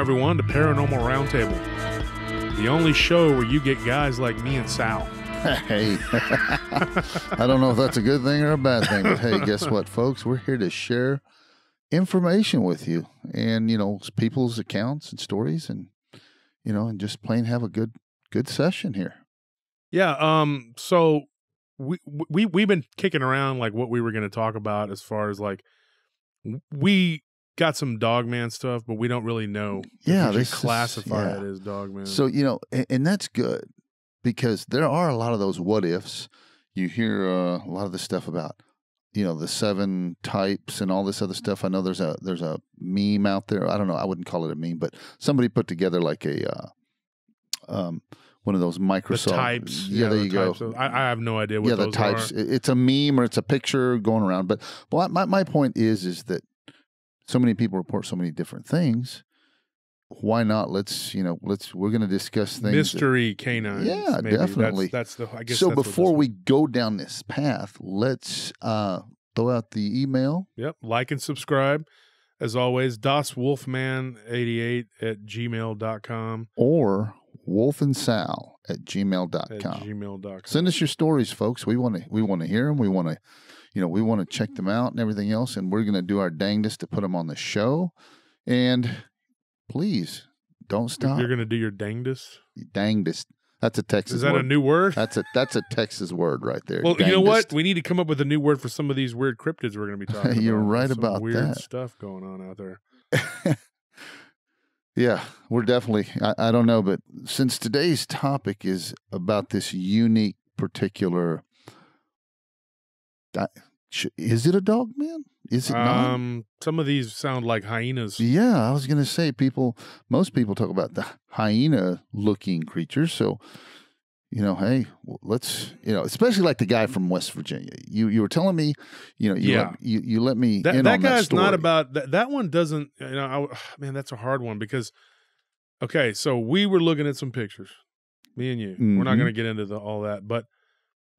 Everyone, to Paranormal Roundtable, the only show where you get guys like me and Sal. Hey, I don't know if that's a good thing or a bad thing, but hey, guess what, folks? We're here to share information with you and, you know, people's accounts and stories and, you know, and just plain have a good, good session here. Yeah. Um. So we we we've been kicking around like what we were going to talk about as far as like we got some Dogman stuff, but we don't really know. Yeah, should this is- classify yeah. it as Dogman. So, you know, and, and that's good because there are a lot of those what ifs. You hear uh, a lot of the stuff about, you know, the seven types and all this other stuff. I know there's a there's a meme out there. I don't know. I wouldn't call it a meme, but somebody put together like a uh, um, one of those the Microsoft types. Yeah, there the you go. of- I, I have no idea what yeah, the those types. are. It's a meme or it's a picture going around. But but my my point is is that so many people report so many different things. Why not? Let's you know. Let's we're going to discuss things. that- Mystery canines. Yeah, maybe. Definitely. That's, the. I guess. so before we go down this path, let's uh, throw out the email. Yep. Like and subscribe. As always, DasWolfman88 at gmail.com. or wolfandsal at At gmail.com. gmail.com. Send us your stories, folks. We want to we want to hear them. We want to, you know, we want to check them out and everything else. And we're going to do our dangest to put them on the show. And please don't stop. You're going to do your dangdest? dangest. That's a Texas Is that word. a new word? that's a that's a Texas word right there. Well, you know what? We need to come up with a new word for some of these weird cryptids we're going to be talking about. You're right Some about weird that. stuff going on out there. Yeah, we're definitely. I, I don't know, but since today's topic is about this unique, particular, is it a dog man? Is it not? Um, some of these sound like hyenas. Yeah, I was going to say people. Most people talk about the hyena-looking creatures. So, you know, hey, let's you know, especially like the guy from West Virginia. You you were telling me, you know, you Yeah. let, you, you let me That, in that on guy's that story. not about that. That one doesn't. You know, I, man, that's a hard one because. Okay, so we were looking at some pictures, me and you. We're not Mhm. going to get into the, all that, but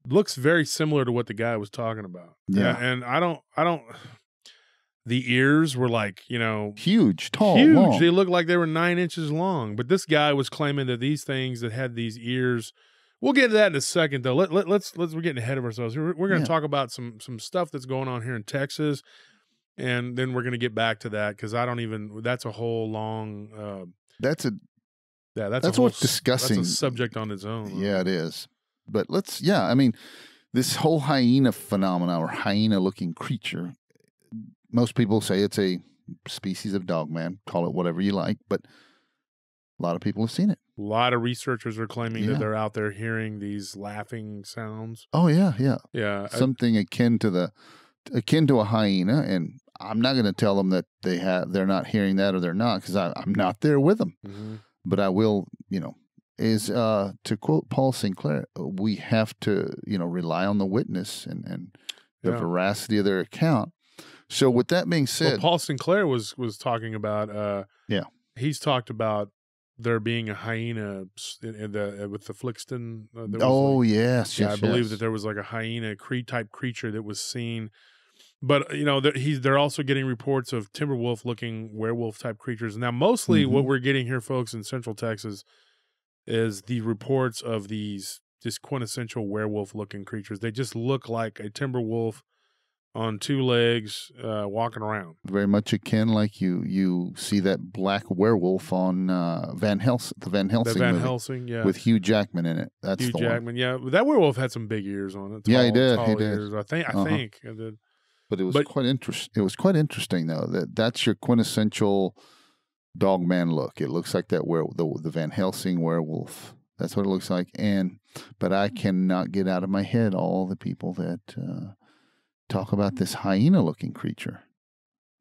looks very similar to what the guy was talking about. Yeah. and, and I don't, I don't. The ears were like, you know, huge, tall, huge. long. They looked like they were nine inches long. But this guy was claiming that these things that had these ears. We'll get to that in a second, though. Let, let, let's let's we're getting ahead of ourselves. We're, we're going to Yeah. talk about some some stuff that's going on here in Texas, and then we're going to get back to that because I don't even. That's a whole long. Uh, That's a yeah, that's That's what's disgusting. That's a subject on its own. Yeah, it is. But let's, yeah, I mean, this whole hyena phenomena or hyena looking creature, most people say it's a species of dogman, call it whatever you like, but a lot of people have seen it. A lot of researchers are claiming Yeah. that they're out there hearing these laughing sounds. Oh, yeah, yeah. Yeah, I- Something akin to the, akin to a hyena. And I'm not going to tell them that they have, they're not hearing that or they're not because I'm not there with them. mhm. but I will, you know, is uh, to quote Paul Sinclair, we have to, you know, rely on the witness and, and the Yeah. veracity of their account. So, with that being Well, said, Paul Sinclair was was talking about. uh Yeah. he's talked about there being a hyena in, in the uh, with the Flixton. Uh, there was oh like- yes, yeah, yes, I believe yes. that there was like a hyena cre- type creature that was seen. But you know, they're, he's they're also getting reports of timberwolf looking werewolf type creatures. Now, mostly what Mhm. we're getting here, folks, in Central Texas, is the reports of these just quintessential werewolf looking creatures. They just look like a timber wolf on two legs, uh, walking around. very much akin, like you you see that black werewolf on uh, Van Helsing, the Van The Helsing Van movie Helsing, yeah, with Hugh Jackman in it. That's Hugh the one. Jackman, yeah. That werewolf had some big ears on it. Yeah, he tall- did, he did. Ears. I think. I Uh-huh. think. it. But it was But- quite interesting. It was quite interesting though that that's your quintessential dog man look. It looks like that where the the Van Helsing werewolf. That's what it looks like. And but I cannot get out of my head all the people that uh, talk about this hyena looking creature.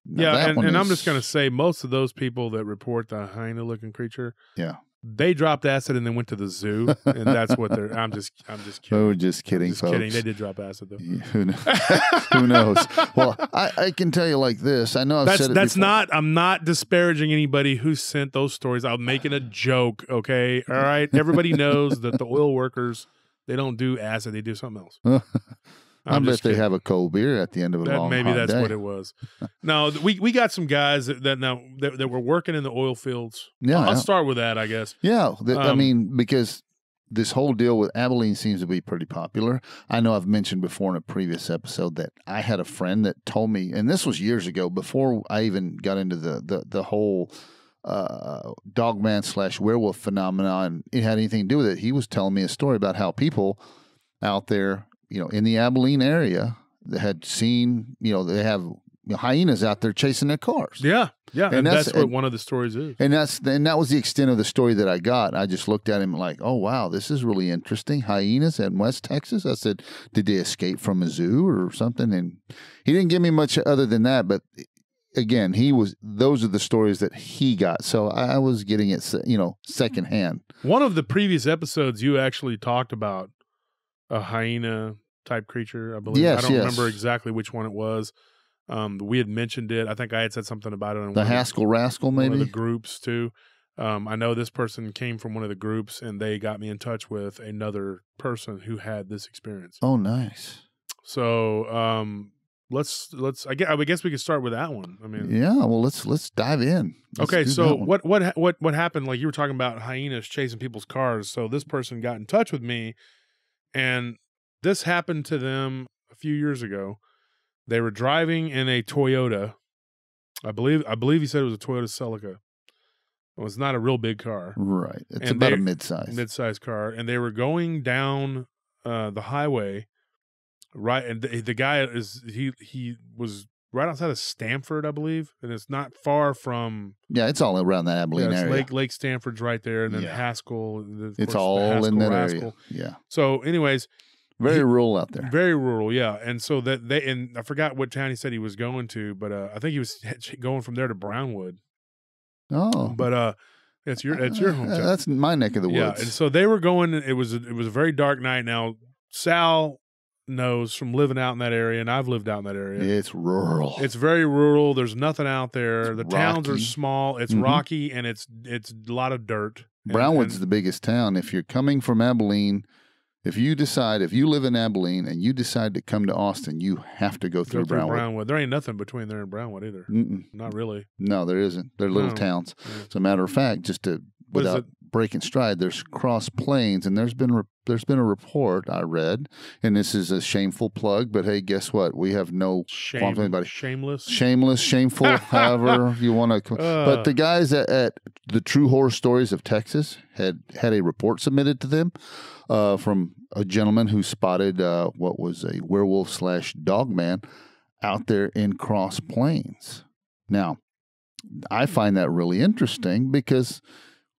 Now, yeah, and, and I'm just gonna say most of those people that report the hyena looking creature, Yeah. They dropped acid and then went to the zoo, and that's what they're. I'm just, I'm just kidding. Oh, just kidding, just folks. kidding. They did drop acid though. Yeah, Who knows? Who knows? Well, I, I can tell you like this. I know I've that's said it that's before. not. I'm not disparaging anybody who sent those stories. I'm making a joke. Okay, all right. Everybody knows that the oil workers they don't do acid. They do something else. I I'm bet they kidding. have a cold beer at the end of a That, long maybe that's day. what it was. no, we we got some guys that, that now that, that were working in the oil fields. Yeah, I'll yeah. start with that, I guess. Yeah, th- I Um, mean, because this whole deal with Abilene seems to be pretty popular. I know I've mentioned before in a previous episode that I had a friend that told me, and this was years ago, before I even got into the the, the whole uh, dogman slash werewolf phenomenon. It had anything to do with it. He was telling me a story about how people out there, you know, in the Abilene area, that had seen, you know, they have hyenas out there chasing their cars. Yeah, yeah, and, And that's, that's- what and- one of the stories is. And that's and that was the extent of the story that I got. I just looked at him like, "Oh wow, this is really interesting." Hyenas in West Texas. I said, "Did they escape from a zoo or something?" And he didn't give me much other than that. But again, he was. Those are the stories that he got. So I, I was getting it, you know, secondhand. One of the previous episodes, you actually talked about a hyena type creature. I believe. Yes, I don't yes. remember exactly which one it was. Um, we had mentioned it. I think I had said something about it. In The one of Haskell Rascal, one of maybe. the groups too. Um, I know this person came from one of the groups, and they got me in touch with another person who had this experience. Oh, nice. So um, let's let's. I guess, I guess we could start with that one. I mean, Yeah. Well, let's let's dive in. Let's okay. So what what what what happened? Like you were talking about hyenas chasing people's cars. So this person got in touch with me, and this happened to them a few years ago. They were driving in a Toyota. I believe I believe he said it was a Toyota Celica. It was not a real big car. Right. It's And about a they- mid-size. mid-sized car, and they were going down uh, the highway, right? And the, the guy is he he was right outside of Stamford, I believe, and it's not far from yeah, it's all around that yeah, Abilene it's area. Lake Lake Stamford's right there, and then Yeah. Haskell. the- it's course, all in that Rascal. area. Yeah. So, anyways, Very He- rural out there. very rural, yeah. And so that they and I forgot what town he said he was going to, but uh, I think he was going from there to Brownwood. Oh, But uh, it's your it's your Uh, hometown. That's my neck of the woods. Yeah, and so they were going. It was it was a very dark night. Now Sal knows from living out in that area, and I've lived out in that area. it's rural. It's very rural. There's nothing out there. It's the towns are small. It's Mhm. rocky, and it's it's a lot of dirt. Brownwood's and- the biggest town. If you're coming from Abilene, if you decide, if you live in Abilene and you decide to come to Austin, you have to go through, through Brownwood. Brownwood. There ain't nothing between there and Brownwood either. Mm-mm. Not really. No, there isn't. They're little No. towns. Yeah. As a matter of fact, just to without breaking stride, there's cross plains, and there's been re- there's been a report I read, and this is a shameful plug, but hey, guess what? We have no Shame, anybody. shameless. shameless, shameful, however you want to. Uh, but the guys at, at the True Horror Stories of Texas had had a report submitted to them uh, from a gentleman who spotted uh, what was a werewolf slash dog man out there in Cross Plains. Now, I find that really interesting because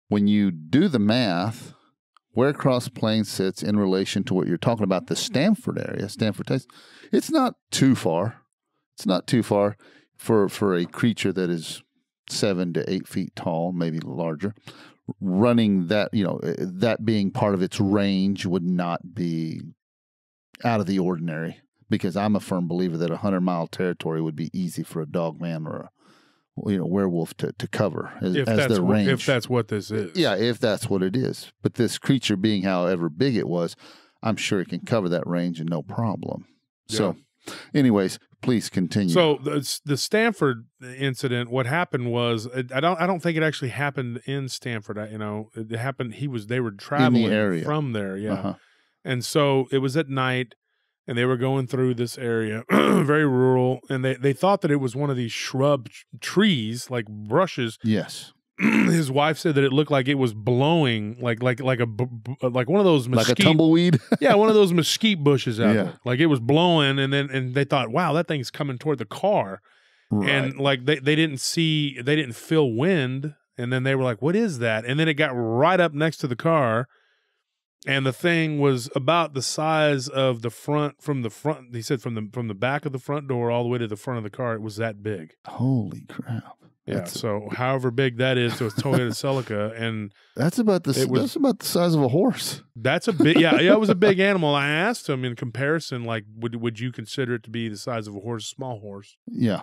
when you do the math, where Cross Plains sits in relation to what you're talking about, the Stamford area, Stamford, Texas, it's not too far. It's not too far for for a creature that is seven to eight feet tall, maybe larger. Running that, you know, eh, that being part of its range would not be out of the ordinary. Because I'm a firm believer that a hundred mile territory would be easy for a dog man or a you know werewolf to, to cover as, if as that's their range. if that's what this is. Yeah, if that's what it is. But this creature being however big it was, I'm sure it can cover that range and no problem. So, anyways, please continue. So the the Stamford incident, what happened was I don't I don't think it actually happened in Stamford. I, you know, it happened. He was they were traveling area. from there, yeah. Uh-huh. And so it was at night, and they were going through this area, very rural, and they they thought that it was one of these shrub trees, like brushes. Yes. His wife said that it looked like it was blowing, like like like a like one of those Like a mesquite tumbleweed. yeah, one of those mesquite bushes out Yeah. there. Like it was blowing, and then and they thought, wow, that thing's coming toward the car, and like they they didn't see, they didn't feel wind, and then they were like, what is that? And then it got right up next to the car, and the thing was about the size of the front from the front. He said from the from the back of the front door all the way to the front of the car, it was that big. Holy crap. Yeah. That's- so however big that is, so it's Toyota Celica, and That's about the was- that's about the size of a horse. That's a big yeah, yeah, it was a big animal. I asked him in comparison, like, would would you consider it to be the size of a horse, small horse? Yeah.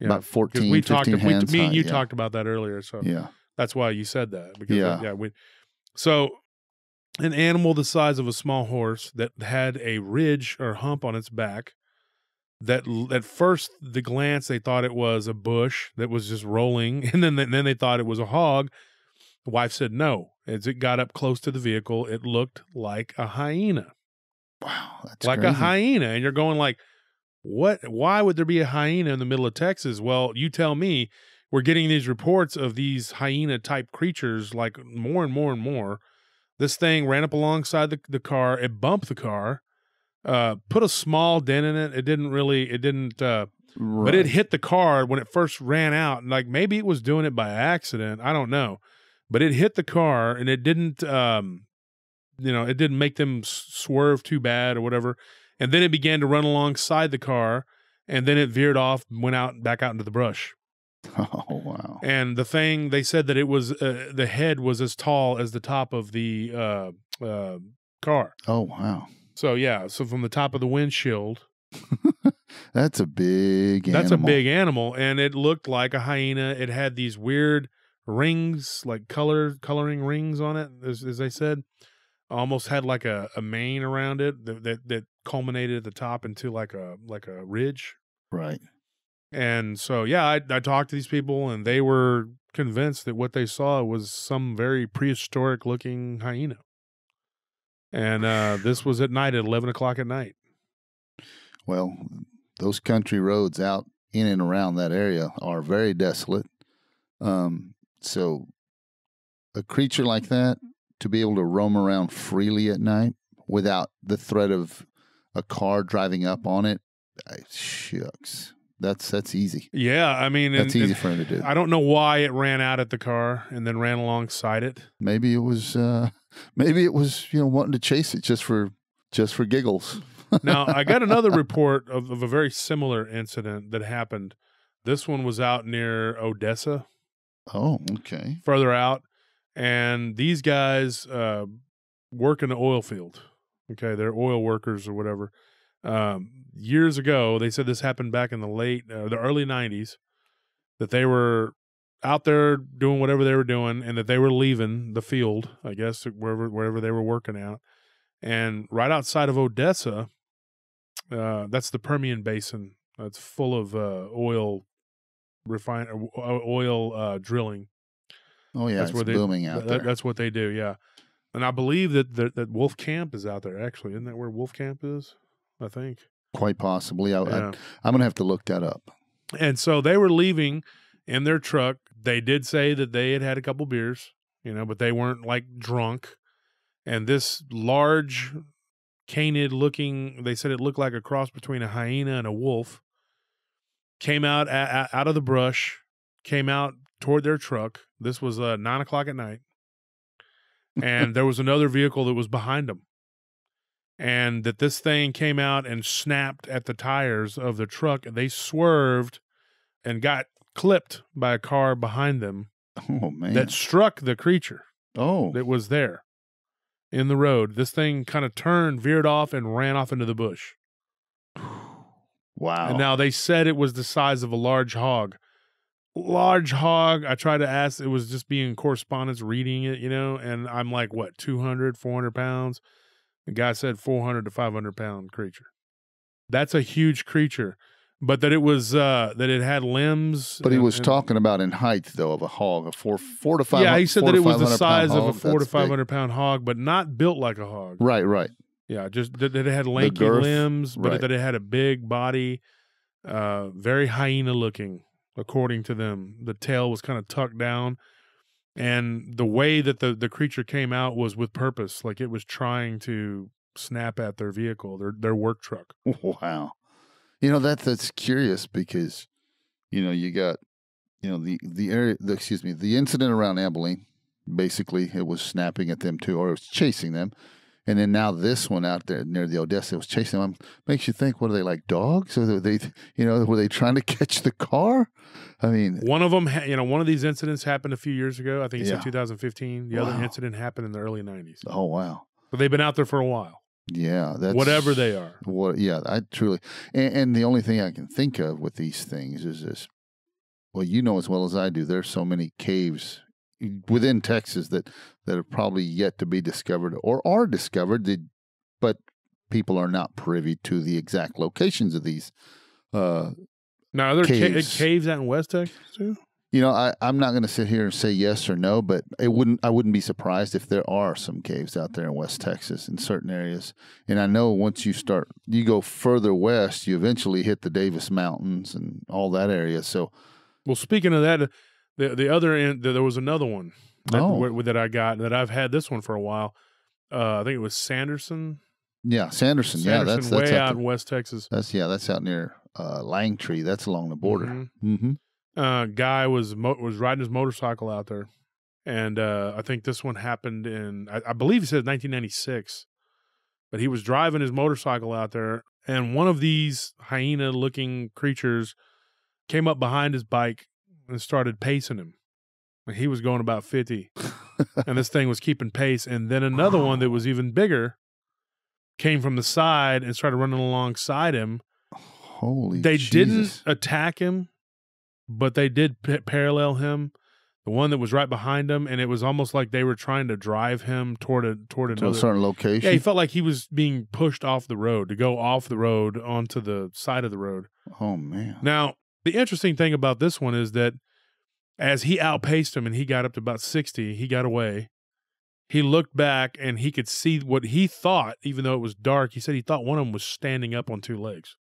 About 14, we 15 talked, we, me and you yeah. talked about that earlier, so Yeah. that's why you said that. Because Yeah. yeah, we. So an animal the size of a small horse that had a ridge or hump on its back. That at first the glance they thought it was a bush that was just rolling, and then then they thought it was a hog. The wife said no. As it got up close to the vehicle, it looked like a hyena, Wow, that's like a hyena, and you're going like, what? Why would there be a hyena in the middle of Texas? Well, you tell me. We're getting these reports of these hyena type creatures, like more and more and more. This thing ran up alongside the, the car. It bumped the car, uh, put a small dent in it. It didn't really, it didn't, uh, but it hit the car when it first ran out. Like maybe it was doing it by accident. I don't know, but it hit the car and it didn't, um, you know, it didn't make them swerve too bad or whatever. And then it began to run alongside the car, and then it veered off, went out back out into the brush. Oh wow. And the thing they said that it was uh, the head was as tall as the top of the uh, uh, car. Oh wow. So yeah, so from the top of the windshield, That's a big. that's a animal. big animal, and it looked like a hyena. It had these weird rings, like color coloring rings on it, as, as they said. Almost had like a, a mane around it that, that that culminated at the top into like a like a ridge. Right. And so, yeah, I, I talked to these people, and they were convinced that what they saw was some very prehistoric looking hyena. And uh, this was at night at 11 o'clock at night. Well, those country roads out in and around that area are very desolate. Um, so, a creature like that to be able to roam around freely at night without the threat of a car driving up on it, shucks, that's that's easy. Yeah, I mean, and- That's easy and for him to do. I don't know why it ran out at the car and then ran alongside it. Maybe it was, uh, maybe it was, you know, wanting to chase it just for just for giggles. Now, I got another report of, of a very similar incident that happened. This one was out near Odessa. Oh, okay. further out, and these guys uh, work in the oil field. Okay, they're oil workers or whatever. Um, years ago, they said this happened back in the late, uh, the early '90s, that they were out there doing whatever they were doing, and that they were leaving the field, I guess, wherever wherever they were working out, and right outside of Odessa, uh, that's the Permian Basin. That's full of uh, oil refine uh, oil uh, drilling. Oh yeah, That's it's where they- booming out That- there. That's what they do, yeah. And I believe that that, that Wolf Camp is out there. Actually, isn't that where Wolf Camp is? I think. Quite possibly. I, Yeah. I, I'm gonna have to look that up. And so they were leaving in their truck. They did say that they had had a couple beers, you know, but they weren't like drunk. And this large, canid looking, they said it looked like a cross between a hyena and a wolf, came out a- out of the brush, came out toward their truck. This was uh, nine o'clock at night. And there was another vehicle that was behind them. And that this thing came out and snapped at the tires of the truck. They swerved and got clipped by a car behind them Oh man. that struck the creature oh. that was there in the road. This thing kind of turned, veered off, and ran off into the bush. wow. And now they said it was the size of a large hog. Large hog. I tried to ask, it was just being correspondence reading it, you know, and I'm like, what, 200, 400 pounds? The guy said 400 to 500 pound creature. That's a huge creature. But that it was, uh, that it had limbs. but he and- was and- talking about in height though of a hog, a four four to five. Yeah, he said that it was the size of a four to five hundred pound hog, but not built like a hog. Right, right. Yeah, just that, that it had lanky girth, limbs, but right. that it had a big body, uh, very hyena looking, according to them. The tail was kind of tucked down, and the way that the the creature came out was with purpose, like it was trying to snap at their vehicle, their their work truck. Wow. You know that that's curious because you know you got you know the the area the, excuse me the incident around Abilene basically it was snapping at them too or it was chasing them and then now this one out there near the Odessa was chasing them makes you think what are they like dogs or they you know were they trying to catch the car I mean One of them, ha- you know, one of these incidents happened a few years ago. I think it's Yeah. in 2015. The Wow. other incident happened in the early 90s. oh wow But they've been out there for a while, yeah that's whatever they are. What? Yeah, I truly. And, and the only thing I can think of with these things is this. Well, you know as well as I do. There's so many caves within Texas that that are probably yet to be discovered or are discovered, that, but people are not privy to the exact locations of these. Uh, Now, are there caves, Caves. caves out in West Texas too? you know, I, I'm not going to sit here and say yes or no, but it wouldn't. I wouldn't be surprised if there are some caves out there in West Texas in certain areas. And I know once you start, you go further west, you eventually hit the Davis Mountains and all that area. So, Well, speaking of that, the the other end, there was another one that, Oh. wh- that I got that I've had this one for a while. Uh, I think it was Sanderson. yeah, Sanderson. yeah, that's that's way out out in West Texas. That's yeah, that's out near uh, Langtry. That's along the border. Mhm. Mm-hmm. Uh, guy was mo- was riding his motorcycle out there, and uh, I think this one happened in I, I believe he said 1996, but he was driving his motorcycle out there, and one of these hyena looking creatures came up behind his bike and started pacing him. And he was going about 50, and this thing was keeping pace. And then another one that was even bigger came from the side and started running alongside him. Holy, They Jesus. didn't attack him, but they did p- parallel him. The one that was right behind him, and it was almost like they were trying to drive him toward a toward to a certain location. Yeah, he felt like he was being pushed off the road to go off the road onto the side of the road. oh man, Now, the interesting thing about this one is that as he outpaced him and he got up to about 60, he got away. He looked back and he could see what he thought, even though it was dark. He said he thought one of them was standing up on two legs.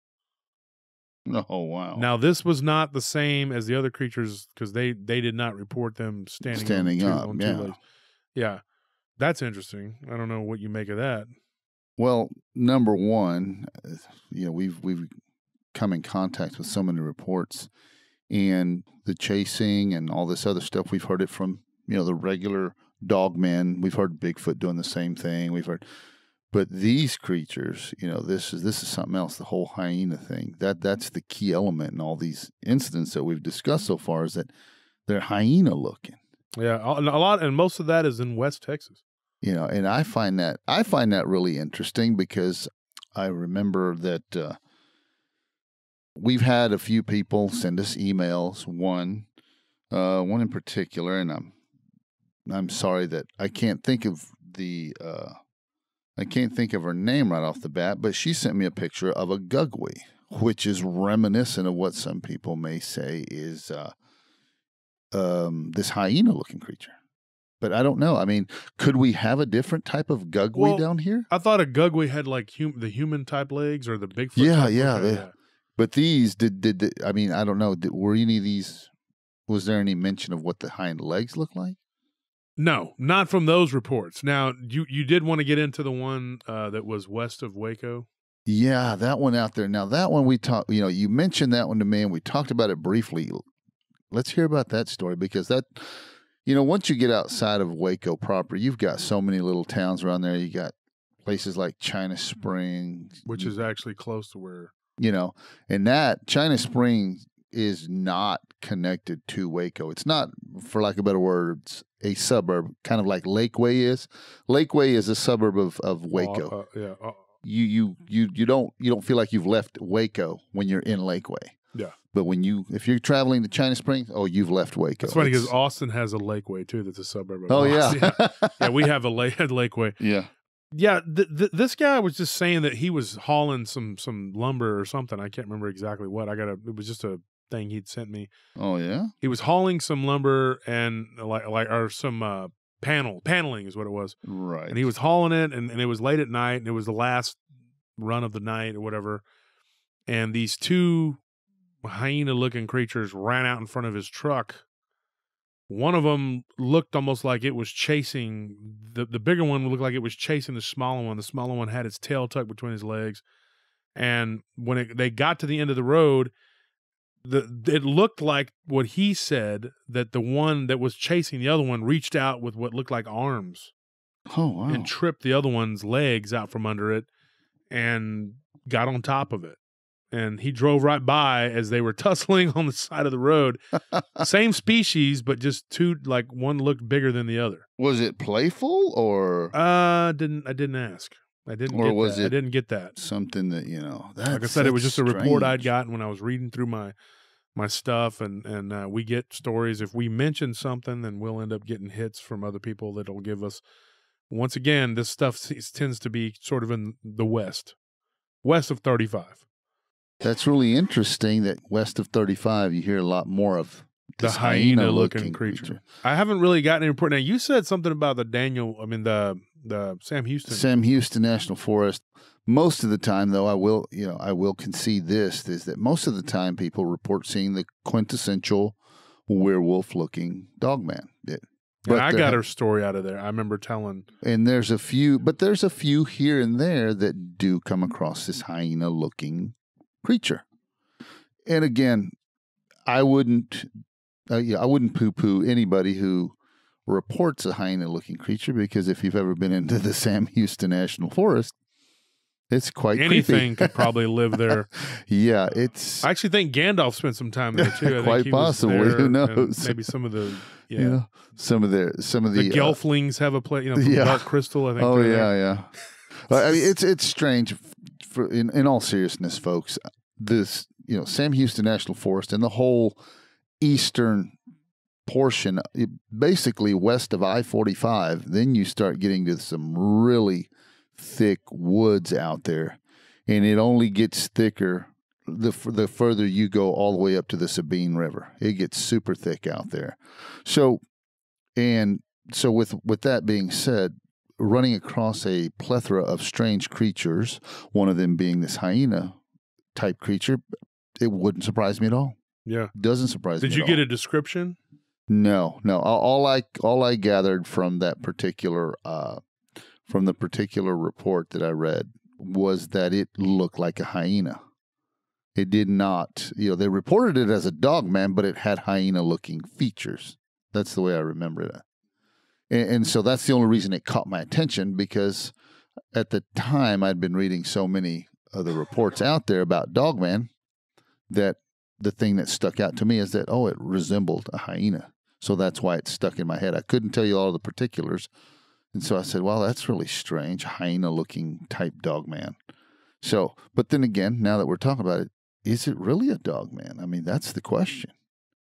oh wow. Now, this was not the same as the other creatures because they they did not report them standing Standing on two, up, on yeah. two legs. Yeah, that's interesting. I don't know what you make of that. Well, number one, uh, you know, we've we've come in contact with so many reports, and the chasing and all this other stuff. We've heard it from you know the regular dog men. We've heard Bigfoot doing the same thing. We've heard, but these creatures, you know, this is this is something else. The whole hyena thing. That that's the key element in all these incidents that we've discussed so far. Is that they're hyena looking. Yeah, a a lot, and most of that is in West Texas. you know and i find that i find that really interesting because i remember that uh, we've had a few people send us emails one uh, one in particular and i'm i'm sorry that i can't think of the uh, i can't think of her name right off the bat but she sent me a picture of a gugwe which is reminiscent of what some people may say is uh, um, this hyena looking creature but I don't know. I mean, could we have a different type of gugwe Well, down here? I thought a gugwe had like hum- the human type legs or the Bigfoot. Yeah, yeah, they- But these did did, did I mean, I don't know. Did, were any of these? Was there any mention of what the hind legs look like? No, not from those reports. Now, you you did want to get into the one uh, that was west of Waco. Yeah, that one out there. Now that one we talked. You know, you mentioned that one to me, and we talked about it briefly. Let's hear about that story because that, you know, once you get outside of Waco proper, you've got so many little towns around there. You got places like China Springs, which is actually close to where. You know, and that China Springs is not connected to Waco. It's not, for lack of better words, a suburb, kind of like Lakeway is. Lakeway is a suburb of, of Waco. Uh, uh, yeah, uh, you you you you don't you don't feel like you've left Waco when you're in Lakeway. Yeah. But when you if you're traveling to China Springs, oh, you've left Waco. it's funny because Austin has a Lakeway too. That's a suburb. Of oh Austin. yeah, yeah, yeah, we have a lake Lakeway. yeah. Yeah, th- th- this guy was just saying that he was hauling some some lumber or something. I can't remember exactly what. I got a. It was just a thing he'd sent me. Oh yeah. He was hauling some lumber and like like or some uh, panel paneling is what it was. Right. and he was hauling it and, and it was late at night and it was the last run of the night or whatever and these two hyena looking creatures ran out in front of his truck one of them looked almost like it was chasing the, the bigger one looked like it was chasing the smaller one the smaller one had its tail tucked between his legs and when it, they got to the end of the road the it looked like what he said that the one that was chasing the other one reached out with what looked like arms oh wow. and tripped the other one's legs out from under it and got on top of it. And he drove right by as they were tussling on the side of the road. Same species, but just two like one looked bigger than the other. was it playful or Uh didn't I didn't ask. I didn't Or get was that. I didn't get that. something that you know? Like I said, it was just a report I'd gotten when I was reading through my my stuff, and and uh, we get stories. If we mention something, then we'll end up getting hits from other people that'll give us. Once again, this stuff tends to be sort of in the west, west of thirty five. That's really interesting that west of 35, you hear a lot more of The this hyena-looking creature. I haven't really gotten any report. Now you said something about the Daniel. I mean the the Sam Houston. Sam Houston National Forest. Most of the time, though, I will, you know, I will concede this is that most of the time people report seeing the quintessential werewolf-looking dogman. It- and I got her story out of there. I remember telling. and there's a few, but there's a few here and there that do come across this hyena-looking creature. And again, I wouldn't, uh, yeah, I wouldn't poo-poo anybody who reports a hyena-looking creature because if you've ever been into the Sam Houston National Forest, it's quite creepy. Anything could probably live there. yeah, it's I actually think Gandalf spent some time there too. I Quite possibly. Who knows? Maybe some of the yeah. you know some of the some of the, the, uh, Gelflings have a place. You know, yeah. Dark Crystal. I think. Oh yeah, there. yeah. I mean, it's it's strange. For in in all seriousness, folks, this you know Sam Houston National Forest and the whole eastern portion, basically west of I forty five, then you start getting to some really thick woods out there, and it only gets thicker the the further you go all the way up to the Sabine River. It gets super thick out there. So, and so with with that being said, running across a plethora of strange creatures, one of them being this hyena type creature, it wouldn't surprise me at all. Yeah. Doesn't surprise me. Did you get all. a description? No, no. All all I all I gathered from that particular uh, from the particular report that I read was that it looked like a hyena. It did not, you know, they reported it as a dog man, but it had hyena looking features. That's the way I remember it. And, and so that's the only reason it caught my attention because at the time I'd been reading so many of the reports out there about Dogman that the thing that stuck out to me is that, oh, it resembled a hyena. So that's why it stuck in my head. I couldn't tell you all the particulars. And so I said, well, that's really strange, hyena looking type dog man. So, but then again, now that we're talking about it, is it really a dog man? I mean, that's the question.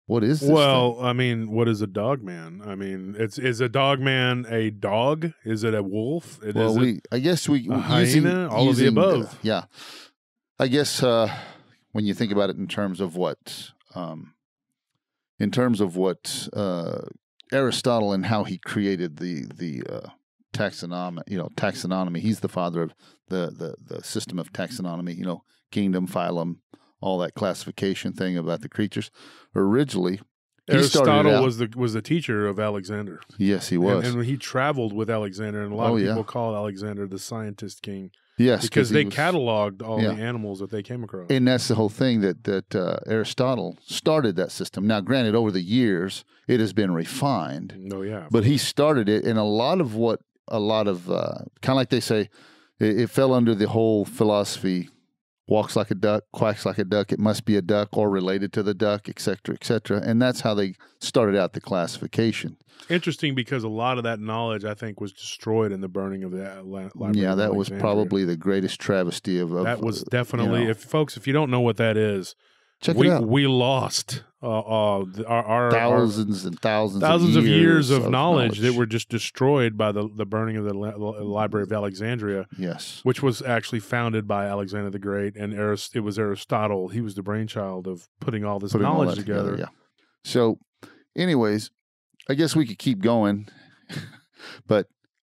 What is this? Well, thing? I mean, what is a dog man? I mean, it's is a dog man a dog? Is it a wolf? It, well, is it- we, I guess we, a using, hyena? All of the using above. yeah. I guess uh, when you think about it in terms of what, um, in terms of what uh, Aristotle and how he created the the uh, taxonomy, you know, taxonomy. He's the father of the the the system of taxonomy. You know, kingdom, phylum, all that classification thing about the creatures. Originally, Aristotle was the was the teacher of Alexander. yes, he was. and, he traveled with Alexander, and a lot Oh, of yeah. people call Alexander the scientist king yes, because they was- cataloged all yeah. the animals that they came across. And that's the whole thing that that uh, Aristotle started that system. Now, granted, over the years it has been refined, no, yeah, but he started it, and a lot of what a lot of uh, kind of like they say, it, it fell under the whole philosophy: walks like a duck, quacks like a duck. It must be a duck or related to the duck, et cetera, et cetera. And that's how they started out the classification. interesting because a lot of that knowledge I think was destroyed in the burning of the uh, library. yeah, that was probably the greatest travesty of. of that was uh, definitely. know. If folks, if you don't know what that is, check we it out. we lost uh, uh, the- our, our our- Thousands and thousands, thousands of of years of, knowledge, knowledge that were just destroyed by the, the burning of the li- Library of Alexandria, yes. which was actually founded by Alexander the Great, and Arist- it was Aristotle. He was the brainchild of putting all this putting all knowledge that together. Yeah. So, anyways, I guess we could keep going, but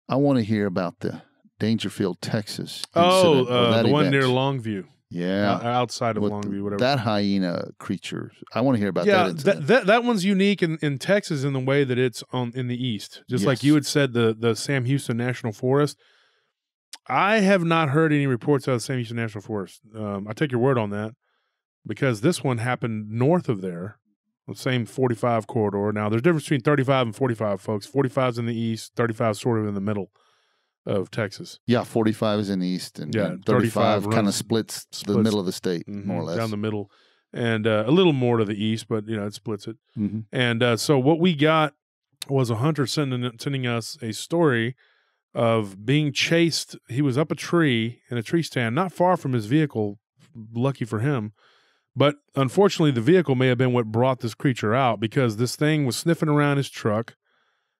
I want to hear about the Daingerfield, Texas. Oh, incident uh, the one near Longview, Yeah. uh, outside of With Longview, whatever. That hyena creature. I want to hear about yeah, that incident. that, that that one's unique in, in Texas in the way that it's on in the east. Just like you had said, the the Sam Houston National Forest. I have not heard any reports out of Sam Houston National Forest. Um, I take your word on that because this one happened north of there, the same 45 corridor. Now, there's a difference between 35 and 45, folks. 45's in the east, 35 sort of in the middle of Texas. yeah, 45 is in the east, and, Yeah, and 35, 35 kind of runs- splits, the middle of the state, Mhm, more or less. down the middle, and uh, a little more to the east, but you know it splits it. Mhm. And uh, so what we got was a hunter sending sending us a story of being chased. He was up a tree in a tree stand, not far from his vehicle. Lucky for him, But unfortunately, the vehicle may have been what brought this creature out because this thing was sniffing around his truck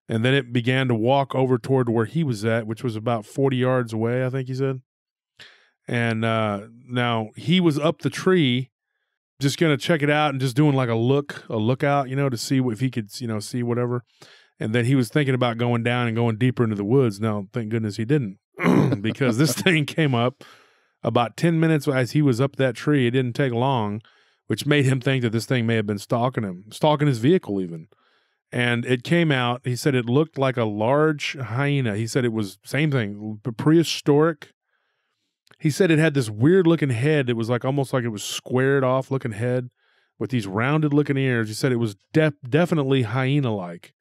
and then it began to walk over toward where he was at, which was about 40 yards away, I think he said. And uh, now he was up the tree, just going to check it out and just doing like a look, a lookout, you know, to see if he could, you know, see whatever. And then he was thinking about going down and going deeper into the woods. Now, thank goodness he didn't because this thing came up about 10 minutes as he was up that tree. It didn't take long, which made him think that this thing may have been stalking him, stalking his vehicle even. And it came out. He said it looked like a large hyena. He said it was same thing, prehistoric. He said it had this weird looking head. It was like almost like it was squared off looking head with these rounded looking ears. He said it was def- definitely hyena like.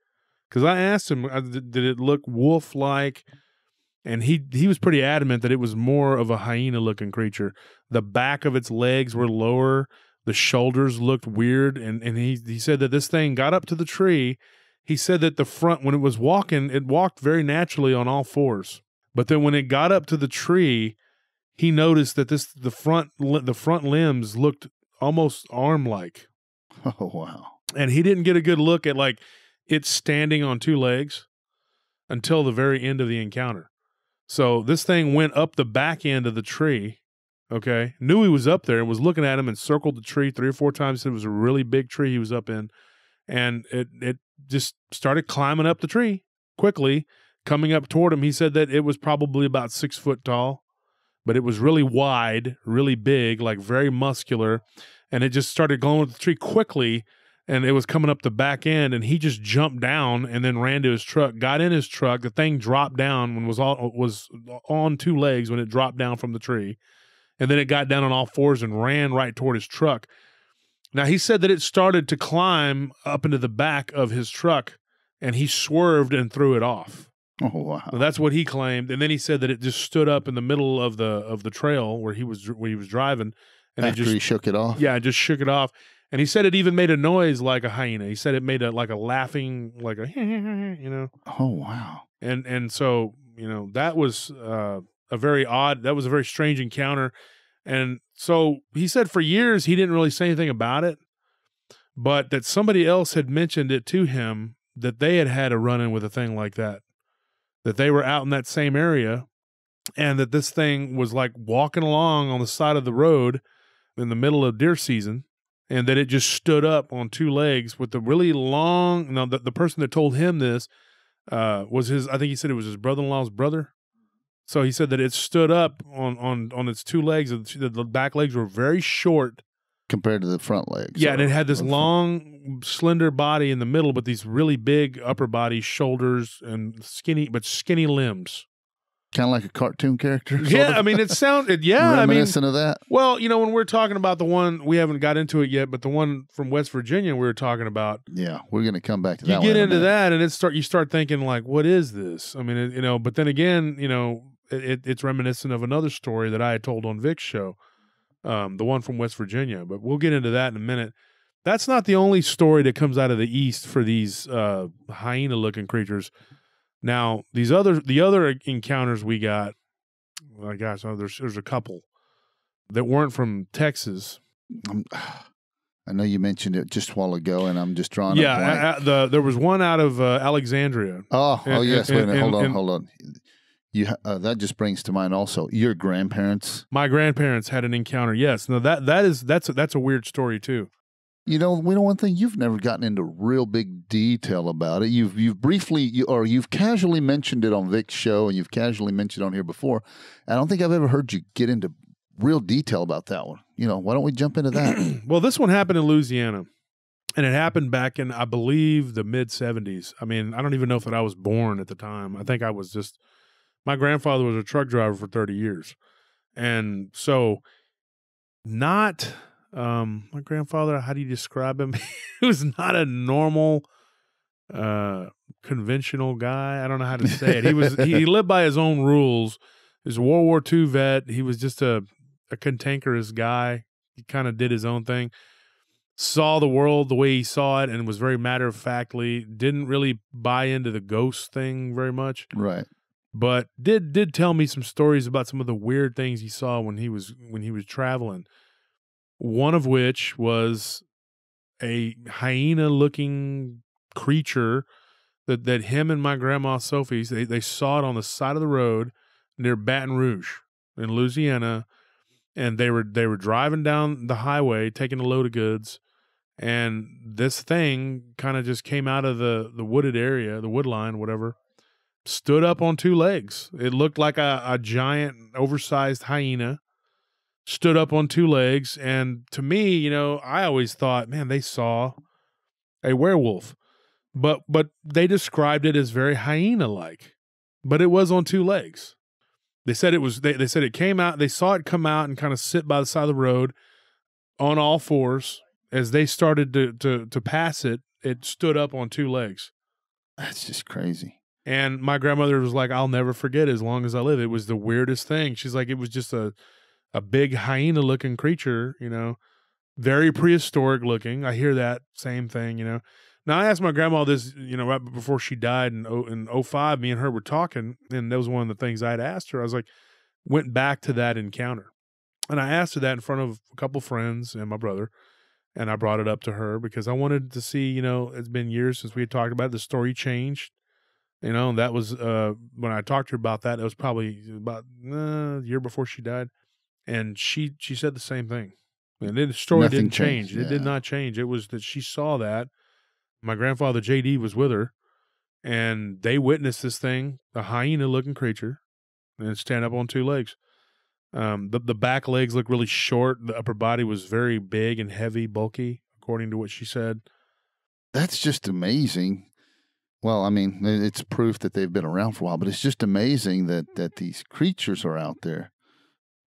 Because I asked him, uh, did it look wolf like? and he he was pretty adamant that it was more of a hyena looking creature. The back of its legs were lower, the shoulders looked weird, and and he he said that this thing got up to the tree. He said that the front when it was walking, it walked very naturally on all fours. But then when it got up to the tree, he noticed that this the front the front limbs looked almost arm like. Oh wow. And he didn't get a good look at like it standing on two legs until the very end of the encounter. So this thing went up the back end of the tree. Okay. Knew he was up there and was looking at him and circled the tree three or four times. It was a really big tree he was up in. And it it just started climbing up the tree quickly, coming up toward him. He said that it was probably about six foot tall, but it was really wide, really big, like very muscular. And it just started going with the tree quickly and it was coming up the back end and he just jumped down and then ran to his truck got in his truck the thing dropped down when was all was on two legs when it dropped down from the tree and then it got down on all fours and ran right toward his truck now he said that it started to climb up into the back of his truck and he swerved and threw it off Oh wow. so that's what he claimed and then he said that it just stood up in the middle of the of the trail where he was where he was driving and After it just he shook it off. yeah, it just shook it off. And he said it even made a noise like a hyena. He said it made a like a laughing, like a you know. Oh wow. And and so you know that was uh, a very odd. That was a very strange encounter. And so he said for years he didn't really say anything about it, but that somebody else had mentioned it to him that they had had a run in with a thing like that. That they were out in that same area, and that this thing was like walking along on the side of the road in the middle of deer season and that it just stood up on two legs with the really long now the, the person that told him this uh was his i think he said it was his brother-in-law's brother so he said that it stood up on on on its two legs the, the back legs were very short Compared to the front legs. yeah and it uh, had this long slender body in the middle but these really big upper body shoulders and skinny but skinny limbs kind of like a cartoon character. yeah of? i mean it sounded yeah i mean reminiscent of that. Well, you know, when we're talking about the one we haven't got into it yet, but the one from West Virginia we were talking about, Yeah, we're gonna come back to you that. get one into that and it start you start thinking like, what is this? I mean, it, you know, but then again, you know, it, it, it's reminiscent of another story that I had told on Vic's show, um, the one from West Virginia. But we'll get into that in a minute. That's not the only story that comes out of the east for these uh, hyena-looking creatures. Now, these other the other encounters we got, oh gosh, oh, there's there's a couple that weren't from Texas. I know you mentioned it just a while ago, and I'm just drawing. yeah, uh, uh, the there was one out of uh, Alexandria. oh, oh yes. and- Wait a minute. and- hold on. and- hold on. You uh, that just brings to mind also your grandparents. My grandparents had an encounter. Yes, no that that is that's a, that's a weird story too. You know, we know one thing. You've never gotten into real big detail about it. You've you've briefly you, or you've casually mentioned it on Vic's show, and you've casually mentioned it on here before. I don't think I've ever heard you get into real detail about that one. You know, why don't we jump into that? well, this one happened in Louisiana, and it happened back in I believe the mid '70s. I mean, I don't even know if that I was born at the time. I think I was just. My grandfather was a truck driver for 30 years, and so not um my grandfather. How do you describe him? he was not a normal uh conventional guy. I don't know how to say it. He was he, he lived by his own rules. He's a World War II vet. He was just a a cantankerous guy. He kind of did his own thing. Saw the world the way he saw it and was very matter of factly. Didn't really buy into the ghost thing very much, right. But did did tell me some stories about some of the weird things he saw when he was when he was traveling. one of which was a hyena looking creature that, that him and my grandma Sophie's they, they saw it on the side of the road near Baton Rouge in Louisiana and they were they were driving down the highway taking a load of goods and this thing kind of just came out of the the wooded area the wood line whatever stood up on two legs. It looked like a, a giant oversized hyena stood up on two legs. And to me you know i always thought man they saw a werewolf. But but they described it as very hyena like but it was on two legs. They said it was they, they said it came out they saw it come out and kind of sit by the side of the road on all fours. As they started to to to pass it it stood up on two legs. That's just crazy. And my grandmother was like i'll never forget as long as i live. It was the weirdest thing. She's like it was just a a big hyena looking creature you know? Very prehistoric looking. I hear that same thing you know? Now i asked my grandma this you know right before she died in, oh- in 05 me and her were talking and that was one of the things i had asked her. I was like went back to that encounter. And i asked her that in front of a couple friends and my brother and i brought it up to her because i wanted to see you know it's been years since we had talked about it. the story changed you know that was uh when i talked to her about that it was probably about uh, a year before she died and she she said the same thing and then the story Nothing didn't change changed, it did not change it was that she saw that my grandfather jd was with her and they witnessed this thing a hyena looking creature and stand up on two legs um the, the back legs look really short the upper body was very big and heavy bulky according to what she said That's just amazing. Well, I mean, it's proof that they've been around for a while, but it's just amazing that that these creatures are out there.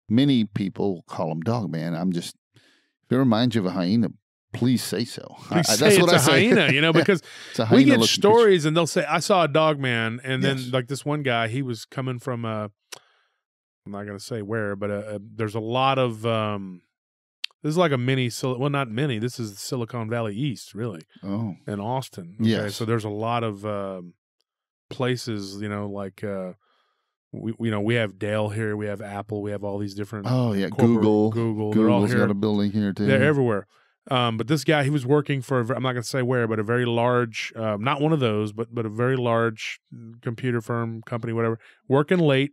Many people call them dog man. I'm just if it reminds you of a hyena, please say so. I- Please I- say that's it's what a I say. hyena you know because a we get stories and they'll say i saw a dog man and then Yes. like this one guy he was coming from uh i'm not going to say where but uh, uh, there's a lot of um this is like a mini well not mini this is silicon valley east really Oh, in austin okay Yes. so there's a lot of um places you know like uh we you know we have dell here we have apple we have all these different oh yeah. Google. google here got a building here too. they're everywhere. Um, but this guy, he was working for, I'm not going to say where, but a very large, um, not one of those, but but a very large computer firm, company, whatever, working late.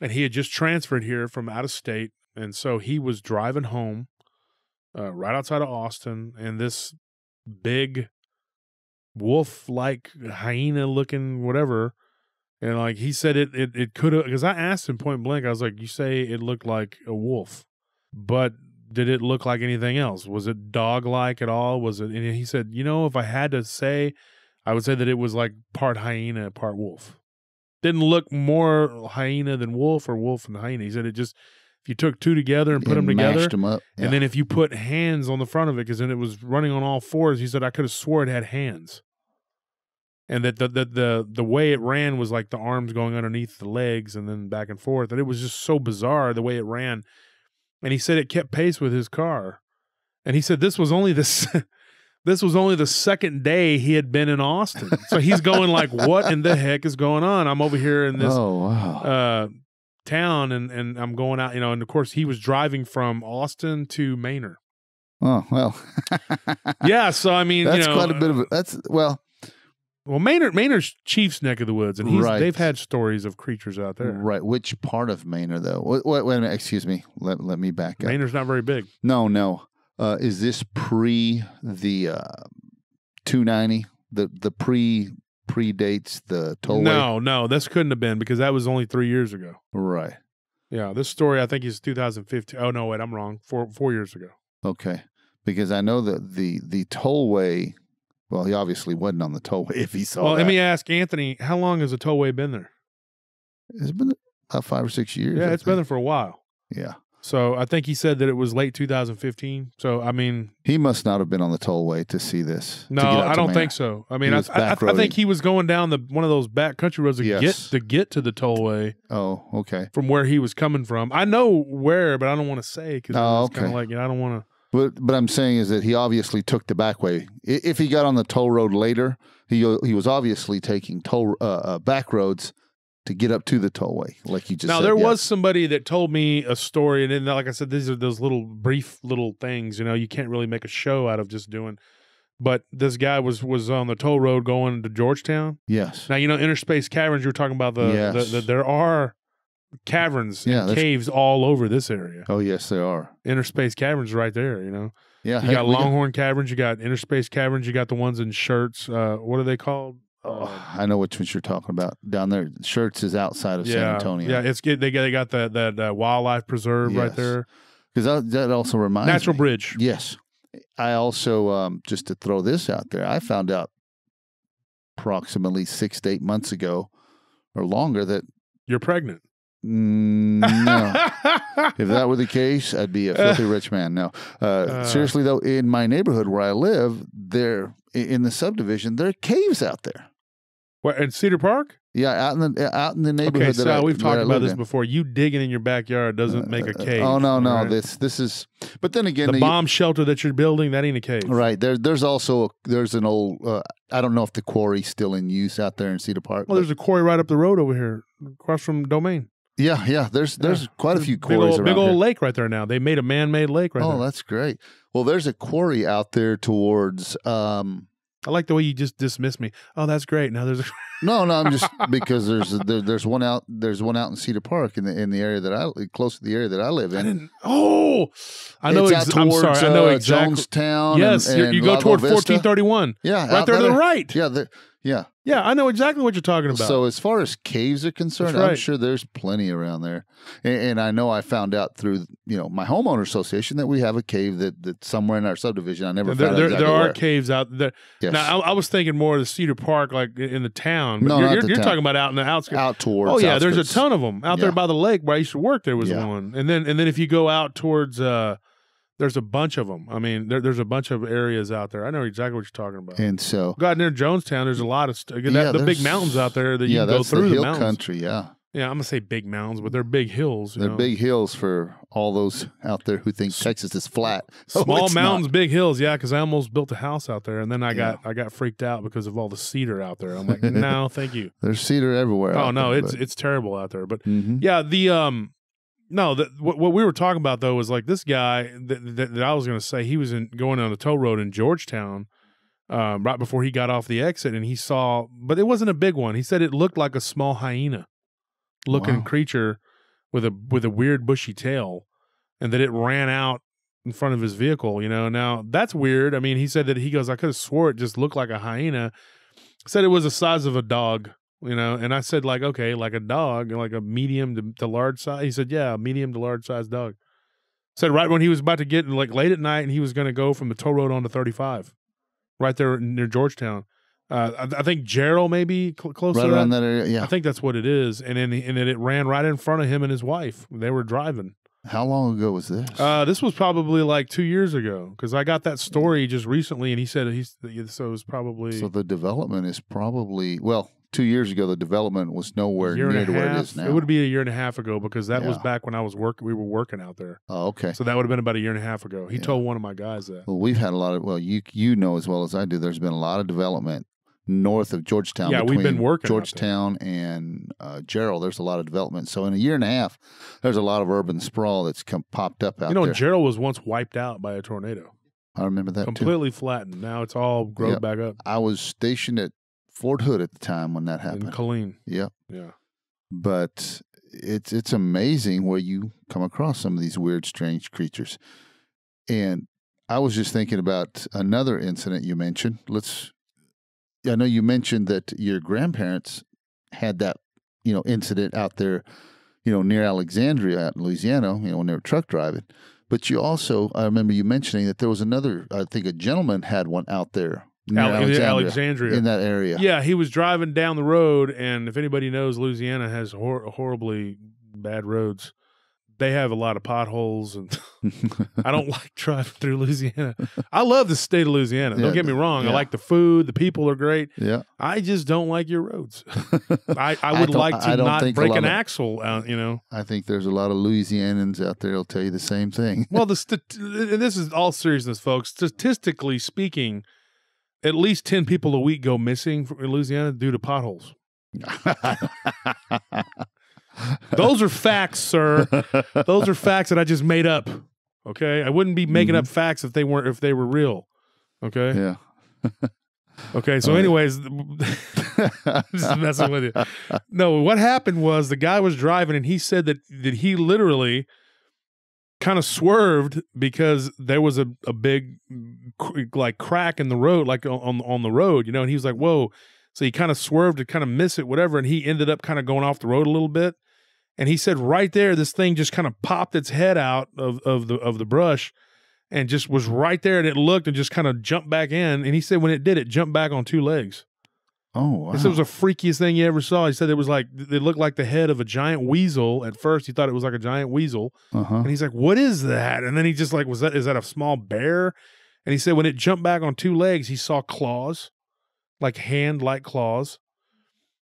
And he had just transferred here from out of state. And so he was driving home uh, right outside of Austin. And this big wolf like hyena looking whatever. And like he said, it it, it could have, because I asked him point blank, I was like, you say it looked like a wolf, but did it look like anything else? Was it dog like at all? Was it? And he said, you know, if I had to say, I would say that it was like part hyena, part wolf. Didn't look more hyena than wolf or wolf and hyena. He said it just you took two together and put them together, Mashed 'em up. and then if you put hands on the front of it, because then it was running on all fours. He said I could have swore it had hands, and that the, the the the way it ran was like the arms going underneath the legs and then back and forth, and it was just so bizarre the way it ran. And he said it kept pace with his car, and he said this was only this. this was only the second day he had been in Austin. So he's going like, what in the heck is going on? I'm over here in this oh wow. uh town and and I'm going out, you know, and of course he was driving from Austin to Manor. oh well. Yeah, so I mean, that's you know, quite a bit of a, that's well Well, Manor Manor's Chief's neck of the woods, and he's Right. they've had stories of creatures out there. right. Which part of Manor though? Wait, wait, wait a minute. Excuse me. Let let me back up. Manor's not very big. No, no. Uh, is this pre the uh, 290? The the pre predates the tollway. No, no, this couldn't have been because that was only three years ago. Right. Yeah, this story I think is 2015. Oh no, wait, I'm wrong. Four four years ago. Okay. Because I know that the the tollway. Well, he obviously wasn't on the tollway if he saw well, that. let me ask Anthony, how long has the tollway been there? it's been about five or six years. Yeah, I it's been there for a while. Yeah. So I think he said that it was late 2015. So I mean, He must not have been on the tollway to see this. No, I don't Manor. think so. I mean, I, I, I, think he was going down the one of those back country roads to Yes. get to get to the tollway Oh, okay. from where he was coming from. I know where, but I don't want to say because Oh, it's kind of like you know, I don't want to. But but I'm saying is that he obviously took the back way. If he got on the toll road later, he he was obviously taking toll uh, uh, back roads to get up to the tollway, like you just now said. there yeah. was somebody that told me a story, and then like I said, these are those little brief little things. You know, you can't really make a show out of just doing. But this guy was was on the toll road going to Georgetown. yes, Now you know Inner Space Caverns. You were talking about the, Yes. the, the there are caverns Yeah, and caves all over this area. oh yes, there are. Inner Space Caverns right there. You know, Yeah, you heck, got Longhorn Caverns, you got Inner Space Caverns, you got the ones in Schertz. Uh, what are they called? Oh, Uh, I know which ones you're talking about. Down there, Schertz is outside of San Antonio. yeah. It's good. They got they got that that uh, wildlife preserve right there. because that, that also reminds Natural me. Bridge. Yes, I also um, just to throw this out there, I found out approximately six to eight months ago or longer that You're pregnant. mm, no. if that were the case, I'd be a filthy rich man. No, uh, Uh. seriously though, in my neighborhood where I live, there in the subdivision, there are caves out there. What in Cedar Park? Yeah, out in the out in the neighborhood. Okay, so I, we've talked about this in. before. You digging in your backyard doesn't make a Uh, cave. Oh no, no, right? this this is. But then again, the the- bomb shelter that you're building that ain't a cave. right there. There's also a, there's an old. Uh, I don't know if the quarry's still in use out there in Cedar Park. Well, but- there's a quarry right up the road over here, across from Domain. yeah, yeah. There's there's Yeah. quite a There's few big quarries old, around big old lake right there now. They made a man-made lake right oh, there. that's great. Well, there's a quarry out there towards. um I like the way you just dismiss me. Oh, that's great. Now there's a No, no, I'm just because there's there, there's one out there's one out in Cedar Park in the in the area that I close to the area that I live in. didn't. Oh, I know. It's Ex- out I'm towards, sorry. I know uh, exactly. Jonestown. Yes, and, and you go Lago toward Vista. 1431. Yeah, Right there to the right. Yeah, yeah. Yeah, I know exactly what you're talking about. So as far as caves are concerned, That's I'm right. sure there's plenty around there. And, and I know I found out through you know my homeowner association that we have a cave that that's somewhere in our subdivision. I never there, found out there, exactly there are where. caves out there. Yes. Now, I, I was thinking more of the Cedar Park, like in the town. But No, you're, you're, you're town. talking about out in the outskirts. out towards. Oh yeah, there's a ton of them out Yeah. there by the lake where I used to work. There was Yeah. one, and then and then if you go out towards, uh there's a bunch of them. I mean, there, there's a bunch of areas out there. I know exactly what you're talking about. And so go out near Jonestown. There's a lot of st- that, Yeah, the big mountains out there that you yeah, can go through the the, hill mountains. country. Yeah, Yeah, I'm gonna say big mountains, but they're big hills. you they're know? big hills for all those out there who think Texas is flat. Oh, Small not. mountains, big hills. Yeah, because I almost built a house out there, and then I got I got freaked out because of all the cedar out there. I'm like, no, thank you. There's cedar everywhere. Oh no, there, it's but- it's terrible out there. But Mhm. yeah, the um, no, the, what what we were talking about though was like this guy that, that, that I was going to say he was in going on the toll road in Georgetown, um, right before he got off the exit, and he saw, but it wasn't a big one. He said it looked like a small hyena looking Wow. creature with a with a weird bushy tail, and that it ran out in front of his vehicle. You know, now that's weird. I mean, he said that he goes, I could have swore it just looked like a hyena. Said it was the size of a dog. You know, and I said like, okay, like a dog, like a medium to, to large size. He said, yeah, medium to large size dog. Said right when he was about to get like late at night, and he was going to go from the toll road on to thirty five, right there near Georgetown. Uh, I, I think Jarrell maybe cl- close right to around that. that area. Yeah. I think that's what it is, and then and then it ran right in front of him and his wife. They were driving. How long ago was this? Uh, this was probably like two years ago because I got that story just recently, and he said he's so it was probably so the development is probably well. Two years ago, the development was nowhere near to where it is now. It would be a year and a half ago because that was back when I was working. We were working out there, oh, okay. so that would have been about a year and a half ago. He Yeah. told one of my guys that. Well, we've had a lot of. Well, you you know as well as I do. There's been a lot of development north of Georgetown. Yeah, we've been between working. Georgetown and uh, Jarrell. There's a lot of development. So in a year and a half, there's a lot of urban sprawl that's come popped up out You know, there. Jarrell was once wiped out by a tornado, I remember that too. completely flattened. Now it's all grown Yep. back up I was stationed at Fort Hood at the time when that in happened. Killeen. Yep. Yeah. but it's it's amazing where you come across some of these weird, strange creatures. And I was just thinking about another incident you mentioned. Let's. I know you mentioned that your grandparents had that you know incident out there, you know, near Alexandria, out in Louisiana. You know, when they were truck driving. But you also, I remember you mentioning that there was another. I think a gentleman had one out there Ale- Alexandria, Alexandria. in that area. Yeah, he was driving down the road, and if anybody knows, Louisiana has hor- horribly bad roads. They have a lot of potholes, and I don't like driving through Louisiana. I love the state of Louisiana. Yeah, don't get me wrong. I like the food. The people are great. yeah. I just don't like your roads. I, I I would don't- like I to don't not break an of- axle out, you know. I think there's a lot of Louisianans out there who'll tell you the same thing. Well, the st- this is all seriousness, folks. Statistically speaking, at least ten people a week go missing from Louisiana due to potholes. Those are facts, sir. Those are facts that I just made up. Okay, I wouldn't be making up mm-hmm. facts if they weren't if they were real. Okay. yeah. Okay. So, anyways, just messing with you. No, what happened was the guy was driving and he said that that he literally kind of swerved because there was a, a big like crack in the road, like on on the road, you know. And he was like, "Whoa!" So he kind of swerved to kind of miss it, whatever. And he ended up kind of going off the road a little bit. And he said, right there, this thing just kind of popped its head out of of the of the brush, and just was right there. And it looked and just kind of jumped back in. And he said, when it did, it jumped back on two legs. Oh, wow. It was the freakiest thing he ever saw. He said it was like it looked like the head of a giant weasel. At first, he thought it was like a giant weasel, uh-huh. and he's like, "What is that?" And then he just like, "Was that is that a small bear?" And he said when it jumped back on two legs, he saw claws, like hand-like claws.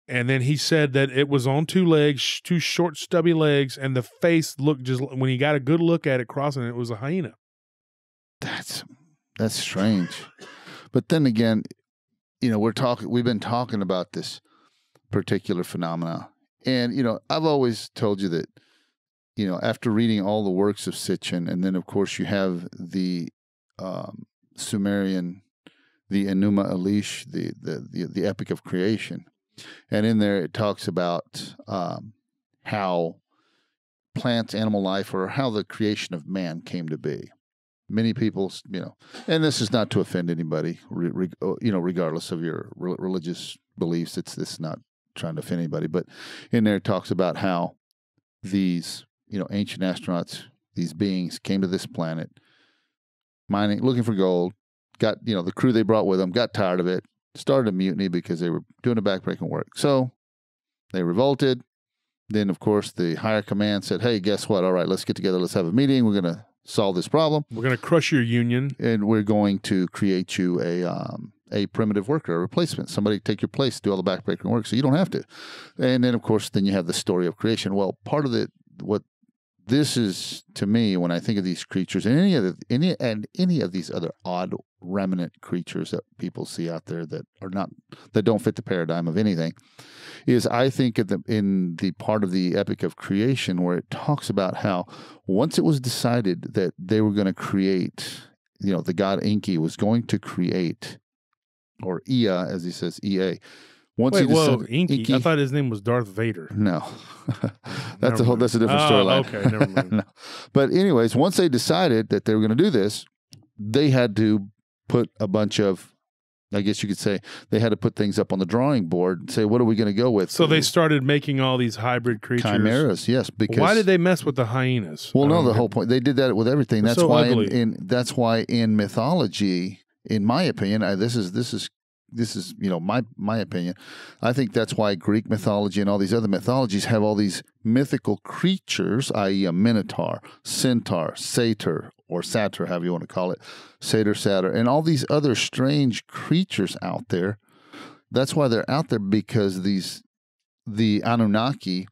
And then he said that it was on two legs, two short, stubby legs, and the face looked just when he got a good look at it crossing it, it was a hyena. That's that's strange. But then again, you know, we're talking we've been talking about this particular phenomena. And you know, I've always told you that you know, after reading all the works of Sitchin and then of course you have the um, Sumerian the Enuma Elish, the, the the the epic of creation. And in there it talks about um, how plants, animal life, or how the creation of man came to be many people, you know, and this is not to offend anybody, re, re, uh, you know, regardless of your re- religious beliefs. It's this not trying to offend anybody, but in there it talks about how these, you know, ancient astronauts, these beings came to this planet, mining, looking for gold. Got you know the crew they brought with them got tired of it, started a mutiny because they were doing a backbreaking work. So they revolted. Then, of course, the higher command said, "Hey, guess what? All right, let's get together. Let's have a meeting. We're going to solve this problem, We're gonna crush your union. and we're going to create you a um, a primitive worker, a replacement. Somebody take your place, do all the backbreaking work, so you don't have to. And then, of course, then you have the story of creation. Well, part of the what this is to me when I think of these creatures and any of the, any and any of these other odd remnant creatures that people see out there that are not that don't fit the paradigm of anything is I think of the in the part of the epic of creation where it talks about how once it was decided that they were going to create you know the god Enki was going to create or Ea as he says EA once Wait, he whoa, decided Enki. I thought his name was Darth Vader. no that's Never a whole mind. that's a different Oh, storyline okay, never mind. no. But anyways, once they decided that they were going to do this, they had to put a bunch of, I guess you could say, they had to put things up on the drawing board and say, what are we going to go with? So they started making all these hybrid creatures. chimeras, yes, because Why did they mess with the hyenas? Well, no, the whole point they did that with everything. That's so why in, in that's why in mythology, in my opinion, I, this is this is this is you know my my opinion. I think that's why Greek mythology and all these other mythologies have all these mythical creatures, i.e., a minotaur, centaur, satyr, or satyr, however you want to call it, satyr, satyr, and all these other strange creatures out there. That's why they're out there because these the Anunnaki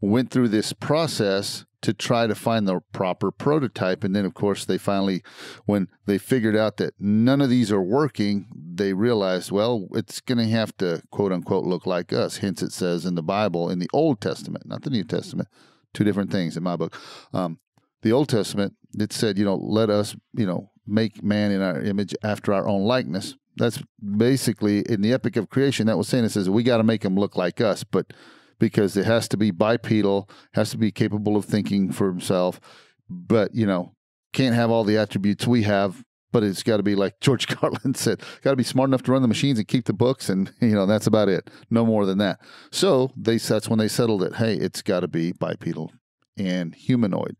went through this process to try to find the proper prototype. And then, of course, they finally, when they figured out that none of these are working, they realized, well, it's going to have to, quote unquote, look like us. Hence, it says in the Bible, in the Old Testament, not the New Testament, two different things in my book. Um, the Old Testament, it said, you know, let us, you know, make man in our image after our own likeness. That's basically in the epic of creation. That was saying it says we got to make him look like us, but because it has to be bipedal, has to be capable of thinking for himself, but you know, can't have all the attributes we have. But it's got to be like George Carlin said, got to be smart enough to run the machines and keep the books, and you know that's about it. No more than that. So they that's when they settled it. Hey, it's got to be bipedal and humanoid,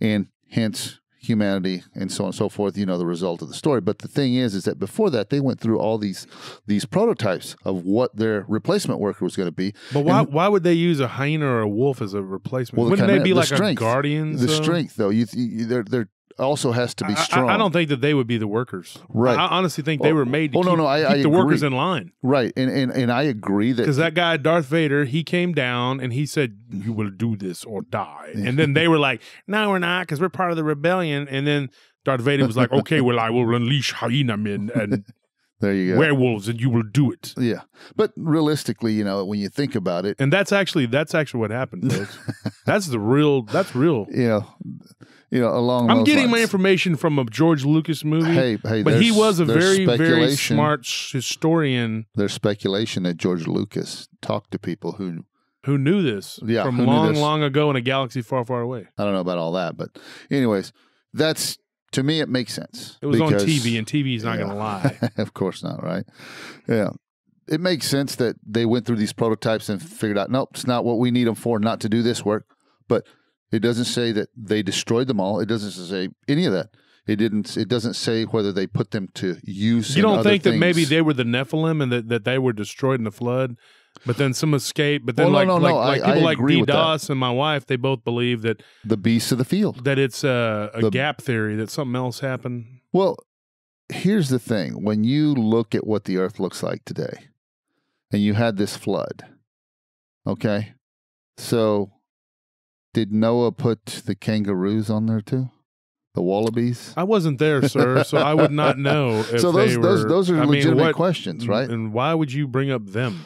and hence humanity and so on and so forth you know the result of the story but the thing is is that before that they went through all these these prototypes of what their replacement worker was going to be But why why would they use a hyena or a wolf as a replacement? Well, Wouldn't they be the like strength. a guardian? the strength though you, you there there also has to be I, I- strong I don't think that they would be the workers. Right. I honestly think they Oh, were made to oh, no, keep, no, I- keep I the workers in line. right and and, and i agree that Because that guy Darth Vader, he came down and he said, "You will do this or die." And then they were like, "No, we're not, because we're part of the rebellion." And then Darth Vader was like, "Okay, well, I will unleash hyena men." And There you go. werewolves, and you will do it. yeah, but realistically, you know, when you think about it, And that's actually that's actually what happened, folks. that's the real. That's real. you know, you know, along. I'm getting my information from a George Lucas movie. Hey, hey, but he was a very, very smart historian There's speculation that George Lucas talked to people who who knew this Yeah, from long, long ago in a galaxy far, far away. I don't know about all that, but anyways, that's to me it makes sense. It was on TV, and TV's not going to lie. of course not, right? Yeah. It makes sense that they went through these prototypes and figured out, nope, it's not what we need them for, not to do this work. But it doesn't say that they destroyed them all. It doesn't say any of that. It didn't. It doesn't say whether they put them to use. You don't think that maybe they were the Nephilim and that, that they were destroyed in the flood, but then some escaped. But then oh, Well, like no, no, like, no, like I- people I like agree D. Doss and my wife, they both believe that the beasts of the field? that it's a, a The- gap theory that something else happened. Well, here's the thing: when you look at what the Earth looks like today, and you had this flood, okay, so did Noah put the kangaroos on there too? The wallabies? I wasn't there, sir, so I would not know. If so those they those were- those are I mean, legitimate what- questions, right? And why would you bring up them?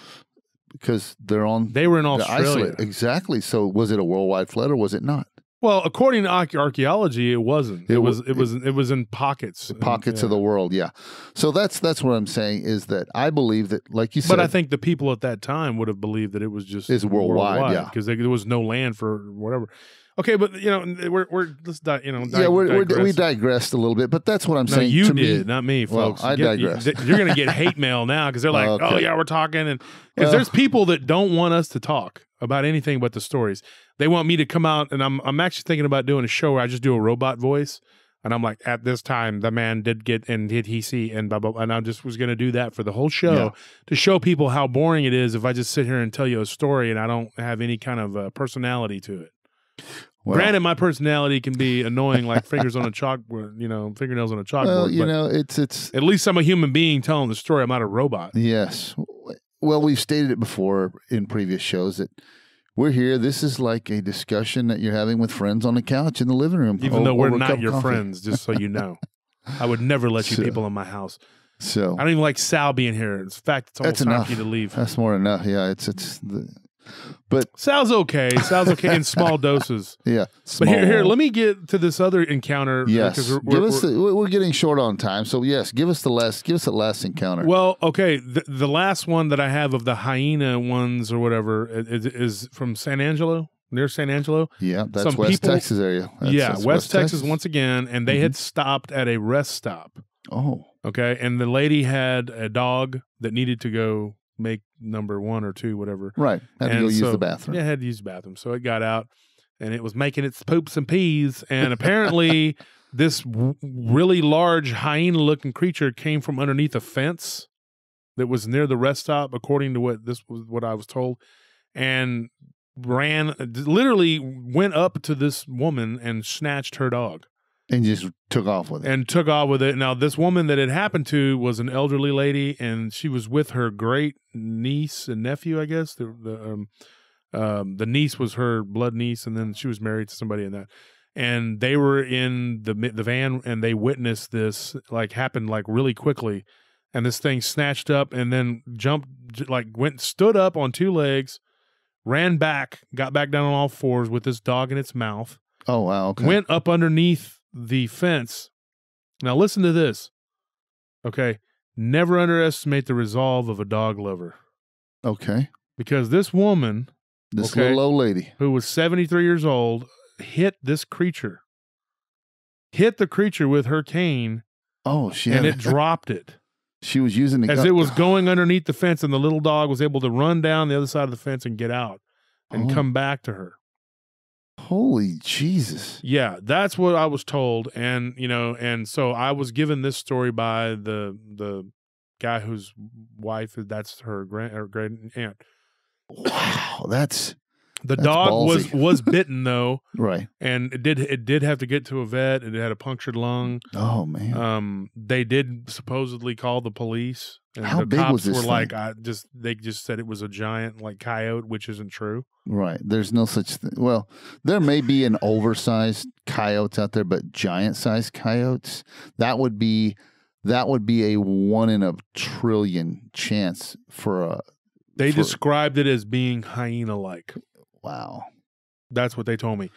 Because they're on They were in Australia. isolated. Exactly. So was it a worldwide flood or was it not? Well, according to archaeology, it wasn't. It, It was. wa- It was. It was in pockets. and- Pockets of the world, yeah. So that's that's what I'm saying is that I believe that, like you said, But I think the people at that time would have believed that it was just It's worldwide, yeah. because there was no land for whatever. Okay, but you know we're we're let's di- you know yeah, we're, we're, we digress. digressed a little bit, but that's what I'm No, saying. you to did, me, not me, Well, folks. I Get- digress. You, are going to get hate mail now because they're like, "Oh yeah, we're talking," and because Well- there's people that don't want us to talk about anything but the stories. They want me to come out, and I'm I'm actually thinking about doing a show where I just do a robot voice, and I'm like, "At this time, the man did get and did he see and blah blah,", blah. and I just was going to do that for the whole show Yeah. to show people how boring it is if I just sit here and tell you a story and I don't have any kind of uh, personality to it. Well, Granted, my personality can be annoying, like fingers on a chalkboard, you know, fingernails on a chalkboard. well, you know, it's it's at least I'm a human being telling the story. I'm not a robot. yes. Well, we've stated it before in previous shows that we're here. This is like a discussion that you're having with friends on the couch in the living room, Even o- though we're over a cup not your coffee. friends, just so you know. I would never let you So- people in my house. So I don't even like Sal being here. In fact, it's almost That's time enough. for you to leave. that's more than enough. Yeah, it's it's the, but Sal's okay. Sal's okay in small doses. yeah. But here, here, let me get to this other encounter. uh, Yes, we're- give we're- us. The, we're getting short on time, so yes, give us the last. Give us the last encounter. Well, okay. The, the last one that I have of the hyena ones or whatever is, is from San Angelo, near San Angelo. yeah, that's some West people- Texas area. That's- yeah, that's West, Texas, once again, and they Mhm. had stopped at a rest stop. Oh, Okay, and the lady had a dog that needed to go make number one or two, whatever. right. Had to And go use the bathroom. Yeah, had to use the bathroom. So it got out and it was making its poops and peas. And apparently, this w- really large hyena looking creature came from underneath a fence that was near the rest stop, according to what this was what I was told. And ran literally went up to this woman and snatched her dog and just took off with it. and took off with it. Now, this woman that it happened to was an elderly lady, and she was with her great niece and nephew, I guess. The the um, um, the niece was her blood niece, and then she was married to somebody in that. And they were in the the van, and they witnessed this like happened like really quickly. And this thing snatched up and then jumped, like went, stood up on two legs, ran back, got back down on all fours with this dog in its mouth oh wow. Okay. went up underneath the fence. Now listen to this. Okay. Never underestimate the resolve of a dog lover. okay. Because this woman, This okay. little old lady. who was 73 years old, hit this creature. Hit the creature with her cane Oh, she and it dropped it. she was using the As gun- it was going underneath the fence, and the little dog was able to run down the other side of the fence and get out and Oh. come back to her. Holy Jesus! Yeah, that's what I was told, and you know, and so I was given this story by the the guy whose wife that's her grand her great aunt. Wow, that's The That's dog was ballsy. was bitten though, right. and it did it did have to get to a vet. It had a punctured lung. Oh man. Um, they did supposedly call the police. And How the big cops was this were thing? like, I just they just said it was a giant like coyote, which isn't true. Right. There's no such thing. Well, there may be an oversized coyotes out there, but giant sized coyotes, that would be that would be a one in a trillion chance for a They For- described it as being hyena like. Wow. That's what they told me.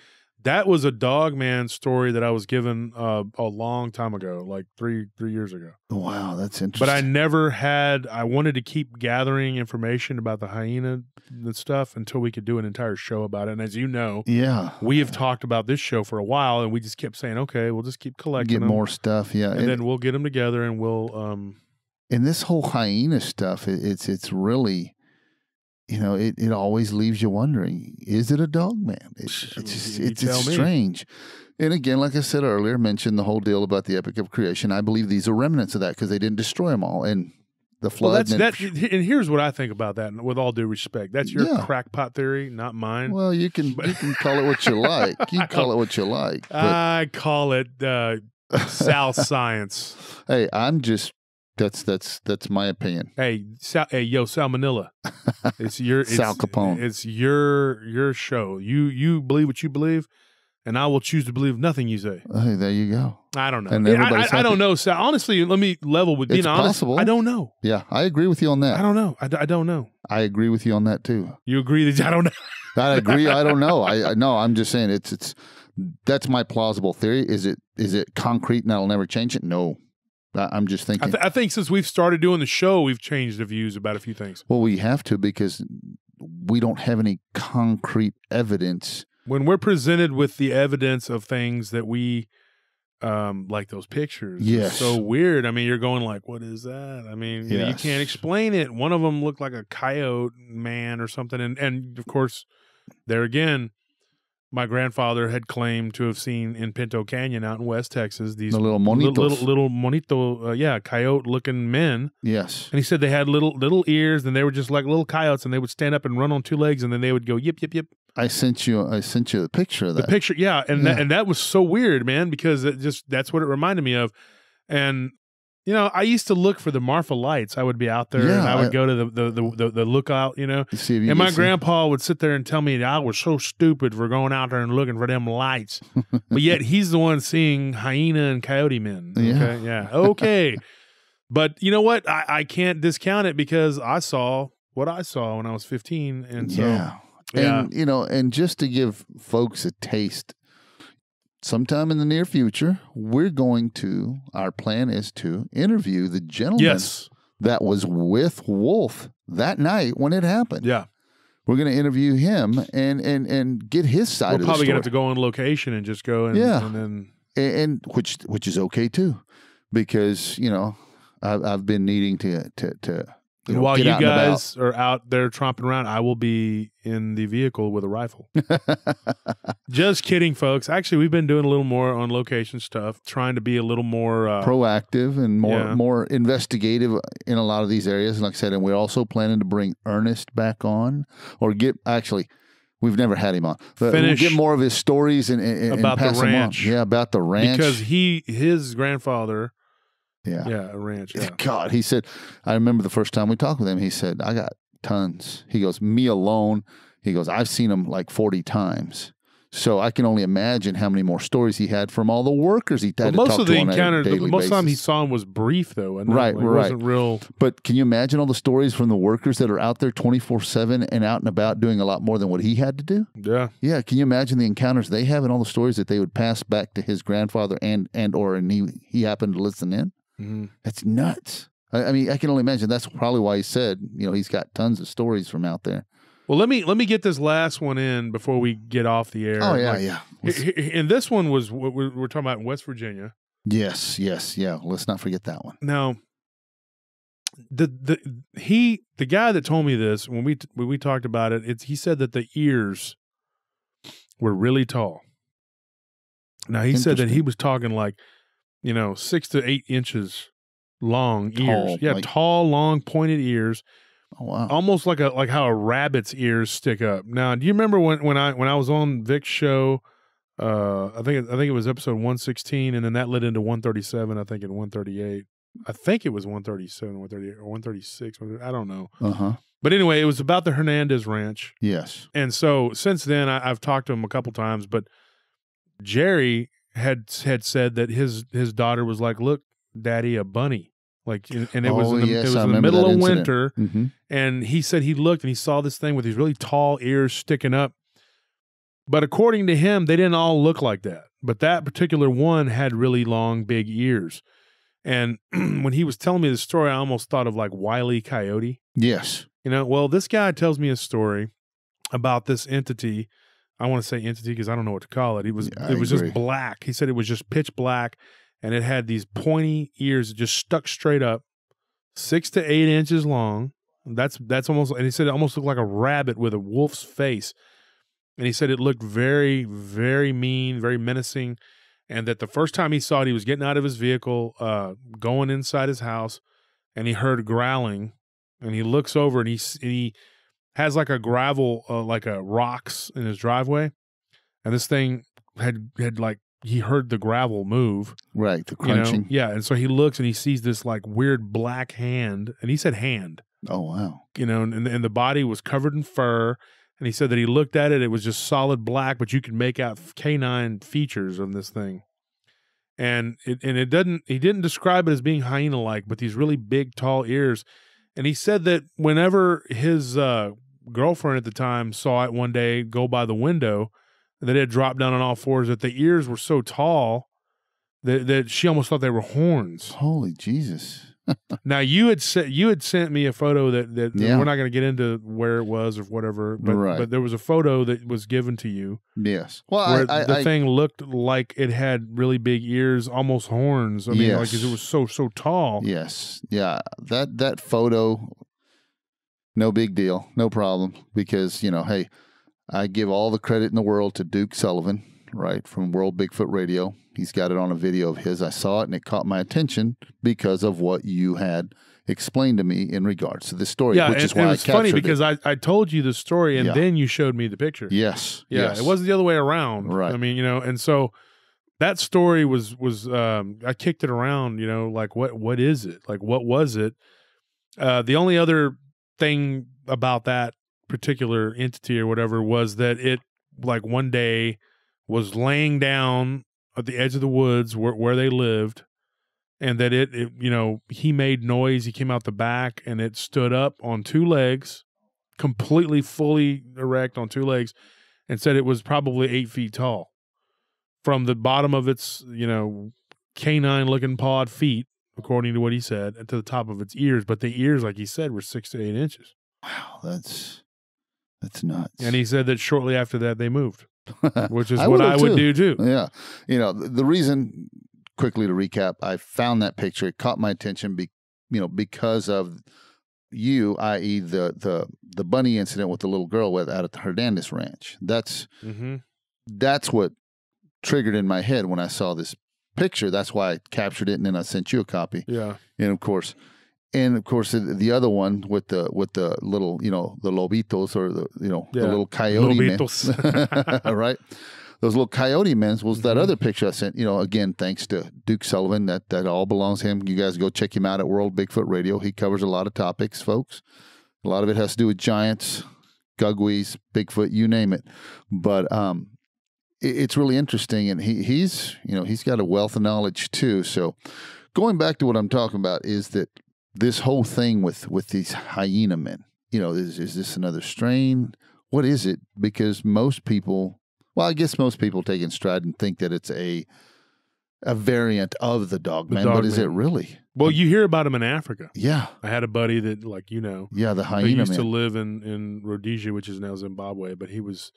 That was a dog man story that I was given uh, a long time ago, like three three years ago. Wow, that's interesting. But I never had. I wanted to keep gathering information about the hyena and stuff until we could do an entire show about it. And as you know, yeah, we have talked about this show for a while, and we just kept saying, "Okay, we'll just keep collecting get them, more stuff. Yeah, and, and, then we'll get them together, and we'll." um and this whole hyena stuff, it, it's it's really, you know, it, it always leaves you wondering: is it a dog man? It, it's just, it's, it's strange. And again, like I said earlier, mentioned the whole deal about the epic of creation. I believe these are remnants of that because they didn't destroy them all, and the flood. Well, that's and that. And here's what I think about that. And with all due respect, that's your Yeah. crackpot theory, not mine. Well, you can But- you can call it what you like. You call it what you like. But I call it uh, South science. hey, I'm just that's that's that's my opinion. Hey, Sal, hey, yo, Salmonella. It's your it's, Sal Capone. It's your your show. You you believe what you believe, and I will choose to believe nothing you say. Hey, there you go. I don't know. And I- I, I, don't know, Sal. Honestly, let me level with being It's honest. possible. I don't know. Yeah, I agree with you on that. I don't know. I, I don't know. I agree with you on that too. You agree that I don't know? I agree. I don't know. I, I no. I'm just saying it's it's that's my plausible theory. Is it is it concrete and that'll never change it? No. I, I'm just I, thinking. th- I think since we've started doing the show, we've changed the views about a few things. well, we have to because we don't have any concrete evidence. when we're presented with the evidence of things that we um like those pictures it's Yes. so weird i mean you're going like what is that i mean you, know, you can't explain it one of them looked like a coyote man or something and and of course there again my grandfather had claimed to have seen in pinto canyon out in west texas these The little little monitos. little, little monito uh, yeah coyote looking men Yes. and he said they had little little ears and they were just like little coyotes and they would stand up and run on two legs and then they would go yip yip yip I sent you. I sent you a picture of the that. picture yeah and That, Yeah. and that was so weird man because it just that's what it reminded me of and you know i used to look for the marfa lights. I would be out there and i would I- go to the the, the, the, the lookout you know? You see if you and my see- grandpa would sit there and tell me that i was so stupid for going out there and looking for them lights. But yet he's the one seeing hyena and coyote men okay? Yeah. yeah okay. But you know what? I, I can't discount it because i saw what i saw when i was 15 and so yeah. yeah. And you know, and just to give folks a taste, sometime in the near future, we're going to. Our plan is to interview the gentleman yes that was with Wolf that night when it happened. yeah We're going to interview him and and and get his side we're probably gonna have to go on location and just go and, Yeah. and then and, and which which is okay too, because you know I've I've been needing to to to you know, while you guys are out there tromping around, I will be in the vehicle with a rifle. Just kidding, folks. Actually, we've been doing a little more on location stuff, trying to be a little more. Uh, proactive and more Yeah. more investigative in a lot of these areas. And like I said, and we're also planning to bring Ernest back on, or get actually. We've never had him on. But Finish we'll get more of his stories and, and, and about the them on. ranch. Yeah, about the ranch. because he, his grandfather, yeah. yeah, a ranch. Yeah. God, he said. I remember the first time we talked with him. He said, "I got tons." He goes, "Me alone." He goes, "I've seen him like forty times." So I can only imagine how many more stories he had from all the workers he had to most of the encounters, the, most of the time he saw him was brief, though. And Right, it right. wasn't real. But can you imagine all the stories from the workers that are out there 24 7 and out and about doing a lot more than what he had to do? Yeah. Yeah. Can you imagine the encounters they have and all the stories that they would pass back to his grandfather and, and or and he, he happened to listen in? Hmm That's nuts. I, I mean, I can only imagine that's probably why he said, you know, he's got tons of stories from out there. Well, let me let me get this last one in before we get off the air. Oh, yeah, Like, yeah. And this one was what we're, we're talking about in West Virginia. Yes, yes, yeah. Let's not forget that one. Now, the the he the guy that told me this when we when we talked about it, it's he said that the ears were really tall. Now he said that he was talking like, you know, six to eight inches long Tall, ears. Yeah, like- tall, long, pointed ears, Oh, wow. almost like a like how a rabbit's ears stick up. Now, do you remember when when I when I was on Vic's show? Uh, I think I think it was episode one sixteen, and then that led into one thirty seven. I think in one thirty eight. I think it was one thirty seven, one thirty eight, or one thirty six. I don't know. Uh huh. But anyway, it was about the Hernandez Ranch, Yes. and so since then I, I've talked to him a couple times. But Jerry had had said that his his daughter was like, "Look, Daddy a bunny. Like, and and it was Oh, in the, yes, it was I in the middle of incident. winter, hmm and he said he looked and he saw this thing with these really tall ears sticking up. But according to him, they didn't all look like that. But that particular one had really long, big ears. And when he was telling me the story, I almost thought of like Wile E. Coyote. Yes. You know, well, this guy tells me a story about this entity. I want to say entity because I don't know what to call it. It was Yeah, it was just black. He said it was just pitch black, and it had these pointy ears that just stuck straight up, six to eight inches long. That's that's almost. And he said it almost looked like a rabbit with a wolf's face. And he said it looked very, very mean, very menacing, and that the first time he saw it, he was getting out of his vehicle, uh, going inside his house, and he heard growling, and he looks over and he s- and he has like a gravel, uh, like a rocks in his driveway, and this thing had had like he heard the gravel move, Right. The you know? crunching. yeah, and so he looks and he sees this like weird black hand, and he said hand, Oh wow. you know, and, and the body was covered in fur. And he said that he looked at it; it was just solid black, but you could make out canine features on this thing. And it and it doesn't. He didn't describe it as being hyena-like, but these really big, tall ears. And he said that whenever his uh, girlfriend at the time saw it one day go by the window, that it had dropped down on all fours. That the ears were so tall that that she almost thought they were horns. Holy Jesus. Now you had sent you had sent me a photo that that Yeah. we're not going to get into where it was or whatever, but Right. but there was a photo that was given to you Yes. Well, I, I, the I thing looked like it had really big ears, almost horns. I mean, like 'cause it was so so tall. Yes. Yeah. That that photo no big deal. No problem because, you know, hey, I give all the credit in the world to Duke Sullivan, right, from World Bigfoot Radio. He's got it on a video of his. I saw it and it caught my attention because of what you had explained to me in regards to this story, Yeah, which and, is and why it I was funny because I, I told you the story and Yeah. then you showed me the picture. Yes. Yeah, yes. it wasn't the other way around. Right. I mean, you know, and so that story was was um I kicked it around, you know, like what what is it? Like what was it? Uh the only other thing about that particular entity or whatever was that it like one day was laying down at the edge of the woods where where they lived and that it, it you know, he made noise, he came out the back and it stood up on two legs, completely fully erect on two legs and said it was probably eight feet tall from the bottom of its, you know, canine looking pawed feet, according to what he said, to the top of its ears. But the ears, like he said, were six to eight inches. Wow, that's that's nuts. And he said that shortly after that they moved, which is I what I would too. do too. Yeah. You know, the, the reason, quickly to recap, I found that picture. It caught my attention, be, you know, because of you, i.e., the the the bunny incident with the little girl with out at the Hernandez Ranch. That's Mm-hmm. that's what triggered in my head when I saw this picture. That's why I captured it, and then I sent you a copy. Yeah. And of course, and of course, the, the other one with the with the little, you know, the lobitos or the you know Yeah. the little coyote men, Lobitos. right? Those little coyote men was that Mhm. other picture I sent. You know, again, thanks to Duke Sullivan. That that all belongs to him. You guys go check him out at World Bigfoot Radio. He covers a lot of topics, folks. A lot of it has to do with giants, gugwes, Bigfoot, you name it. But um, it, it's really interesting, and he he's you know he's got a wealth of knowledge too. So going back to what I'm talking about is that this whole thing with with these hyena men. You know, is is this another strain? What is it? Because most people, well, I guess most people take in stride and think that it's a a variant of the dogman, but is it really? Well, you hear about them in Africa. Yeah, I had a buddy that, like you know, yeah, the hyena used man. to live in in Rhodesia, which is now Zimbabwe, but he was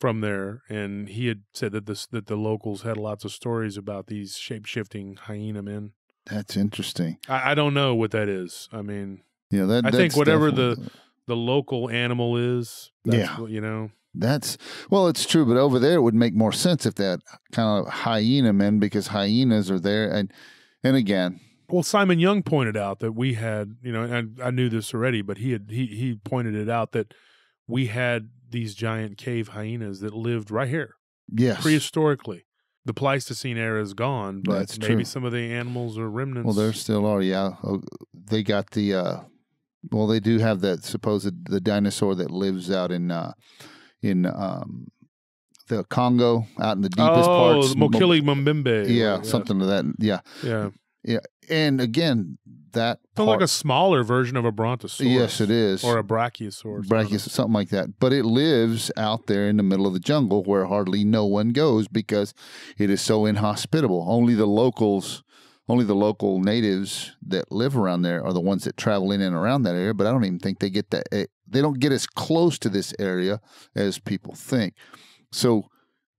from there, and he had said that this that the locals had lots of stories about these shape shifting hyena men. That's interesting. I, I don't know what that is. I mean, Yeah, that I think whatever the- the local animal is. That's Yeah. what, you know. That's well, it's true, but over there it would make more sense if that kind of hyena men because hyenas are there, and and again, Well, Simon Young pointed out that we had, you know, and I knew this already, but he had he he pointed it out that we had these giant cave hyenas that lived right here yes, prehistorically. The Pleistocene era is gone, but That's maybe true. some of the animals or remnants. well, there still are. Yeah, Oh, they got the. uh Well, they do have that supposed the dinosaur that lives out in uh in um the Congo, out in the deepest oh, parts. Mokili Mumbimbe. yeah, or- something to that. Yeah, Yeah, Yeah, and again, that Sounds like a smaller version of a brontosaurus. yes, it is Or a brachiosaurus. Brachios, something like that. But it lives out there in the middle of the jungle where hardly no one goes because it is so inhospitable. Only the locals, only the local natives that live around there are the ones that travel in and around that area. But I don't even think they get that. eh, They don't get as close to this area as people think. So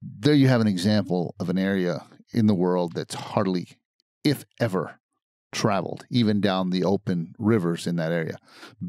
there you have an example of an area in the world that's hardly, if ever, traveled, even down the open rivers in that area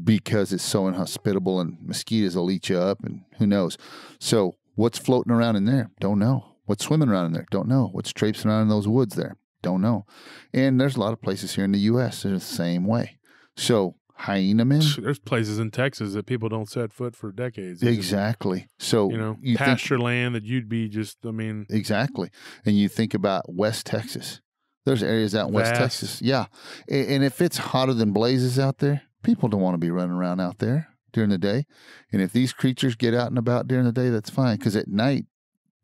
because it's so inhospitable and mosquitoes will eat you up and who knows. So what's floating around in there? Don't know. What's swimming around in there? Don't know. What's traipsing around in those woods there? Don't know. And there's a lot of places here in the U.S. that are the same way. So hyena men, There's places in Texas that people don't set foot for decades. Exactly. So You know, you think pasture land that you'd be just, I mean, Exactly. And you think about West Texas. There's areas out in West Vast. Texas. Yeah. And if it's hotter than blazes out there, people don't want to be running around out there during the day. And if these creatures get out and about during the day, that's fine. Because at night,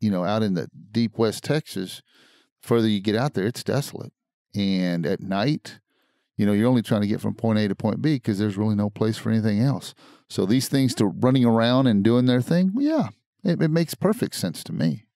you know, out in the deep West Texas, further you get out there, it's desolate. And at night, you know, you're only trying to get from point A to point B because there's really no place for anything else. So these things to running around and doing their thing, yeah, it, it makes perfect sense to me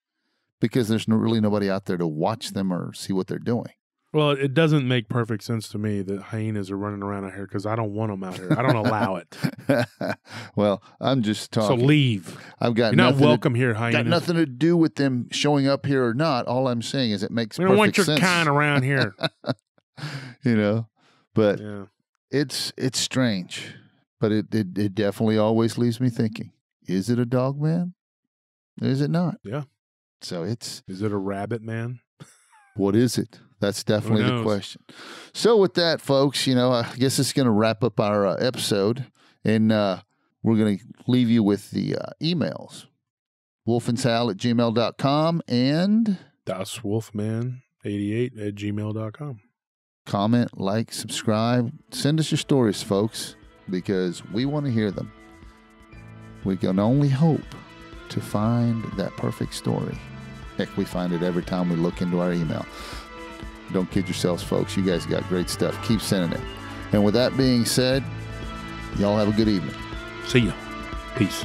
because there's no, really nobody out there to watch them or see what they're doing. Well, it doesn't make perfect sense to me that hyenas are running around out here because I don't want them out here. I don't allow it. well, I'm just talking. so leave. I've got You're not nothing to- welcome here, hyenas. got nothing to do with them showing up here or not. All I'm saying is it makes we don't want your sense. kind around here. you know, but yeah. it's it's strange, but it, it it definitely always leaves me thinking: Is it a dog man? Is it not? Yeah. So it's Is it a rabbit man? what is it? That's definitely the question. So with that, folks, you know, I guess it's going to wrap up our uh, episode, and uh, we're going to leave you with the uh, emails: wolfandsal at gmail.com and Das Wolfman88 at gmail.com. comment, like, subscribe. Send us your stories, folks, because we want to hear them. We can only hope to find that perfect story. Heck, we find it every time we look into our email. Don't kid yourselves, folks. You guys got great stuff. Keep sending it. And with that being said, y'all have a good evening. See ya. Peace.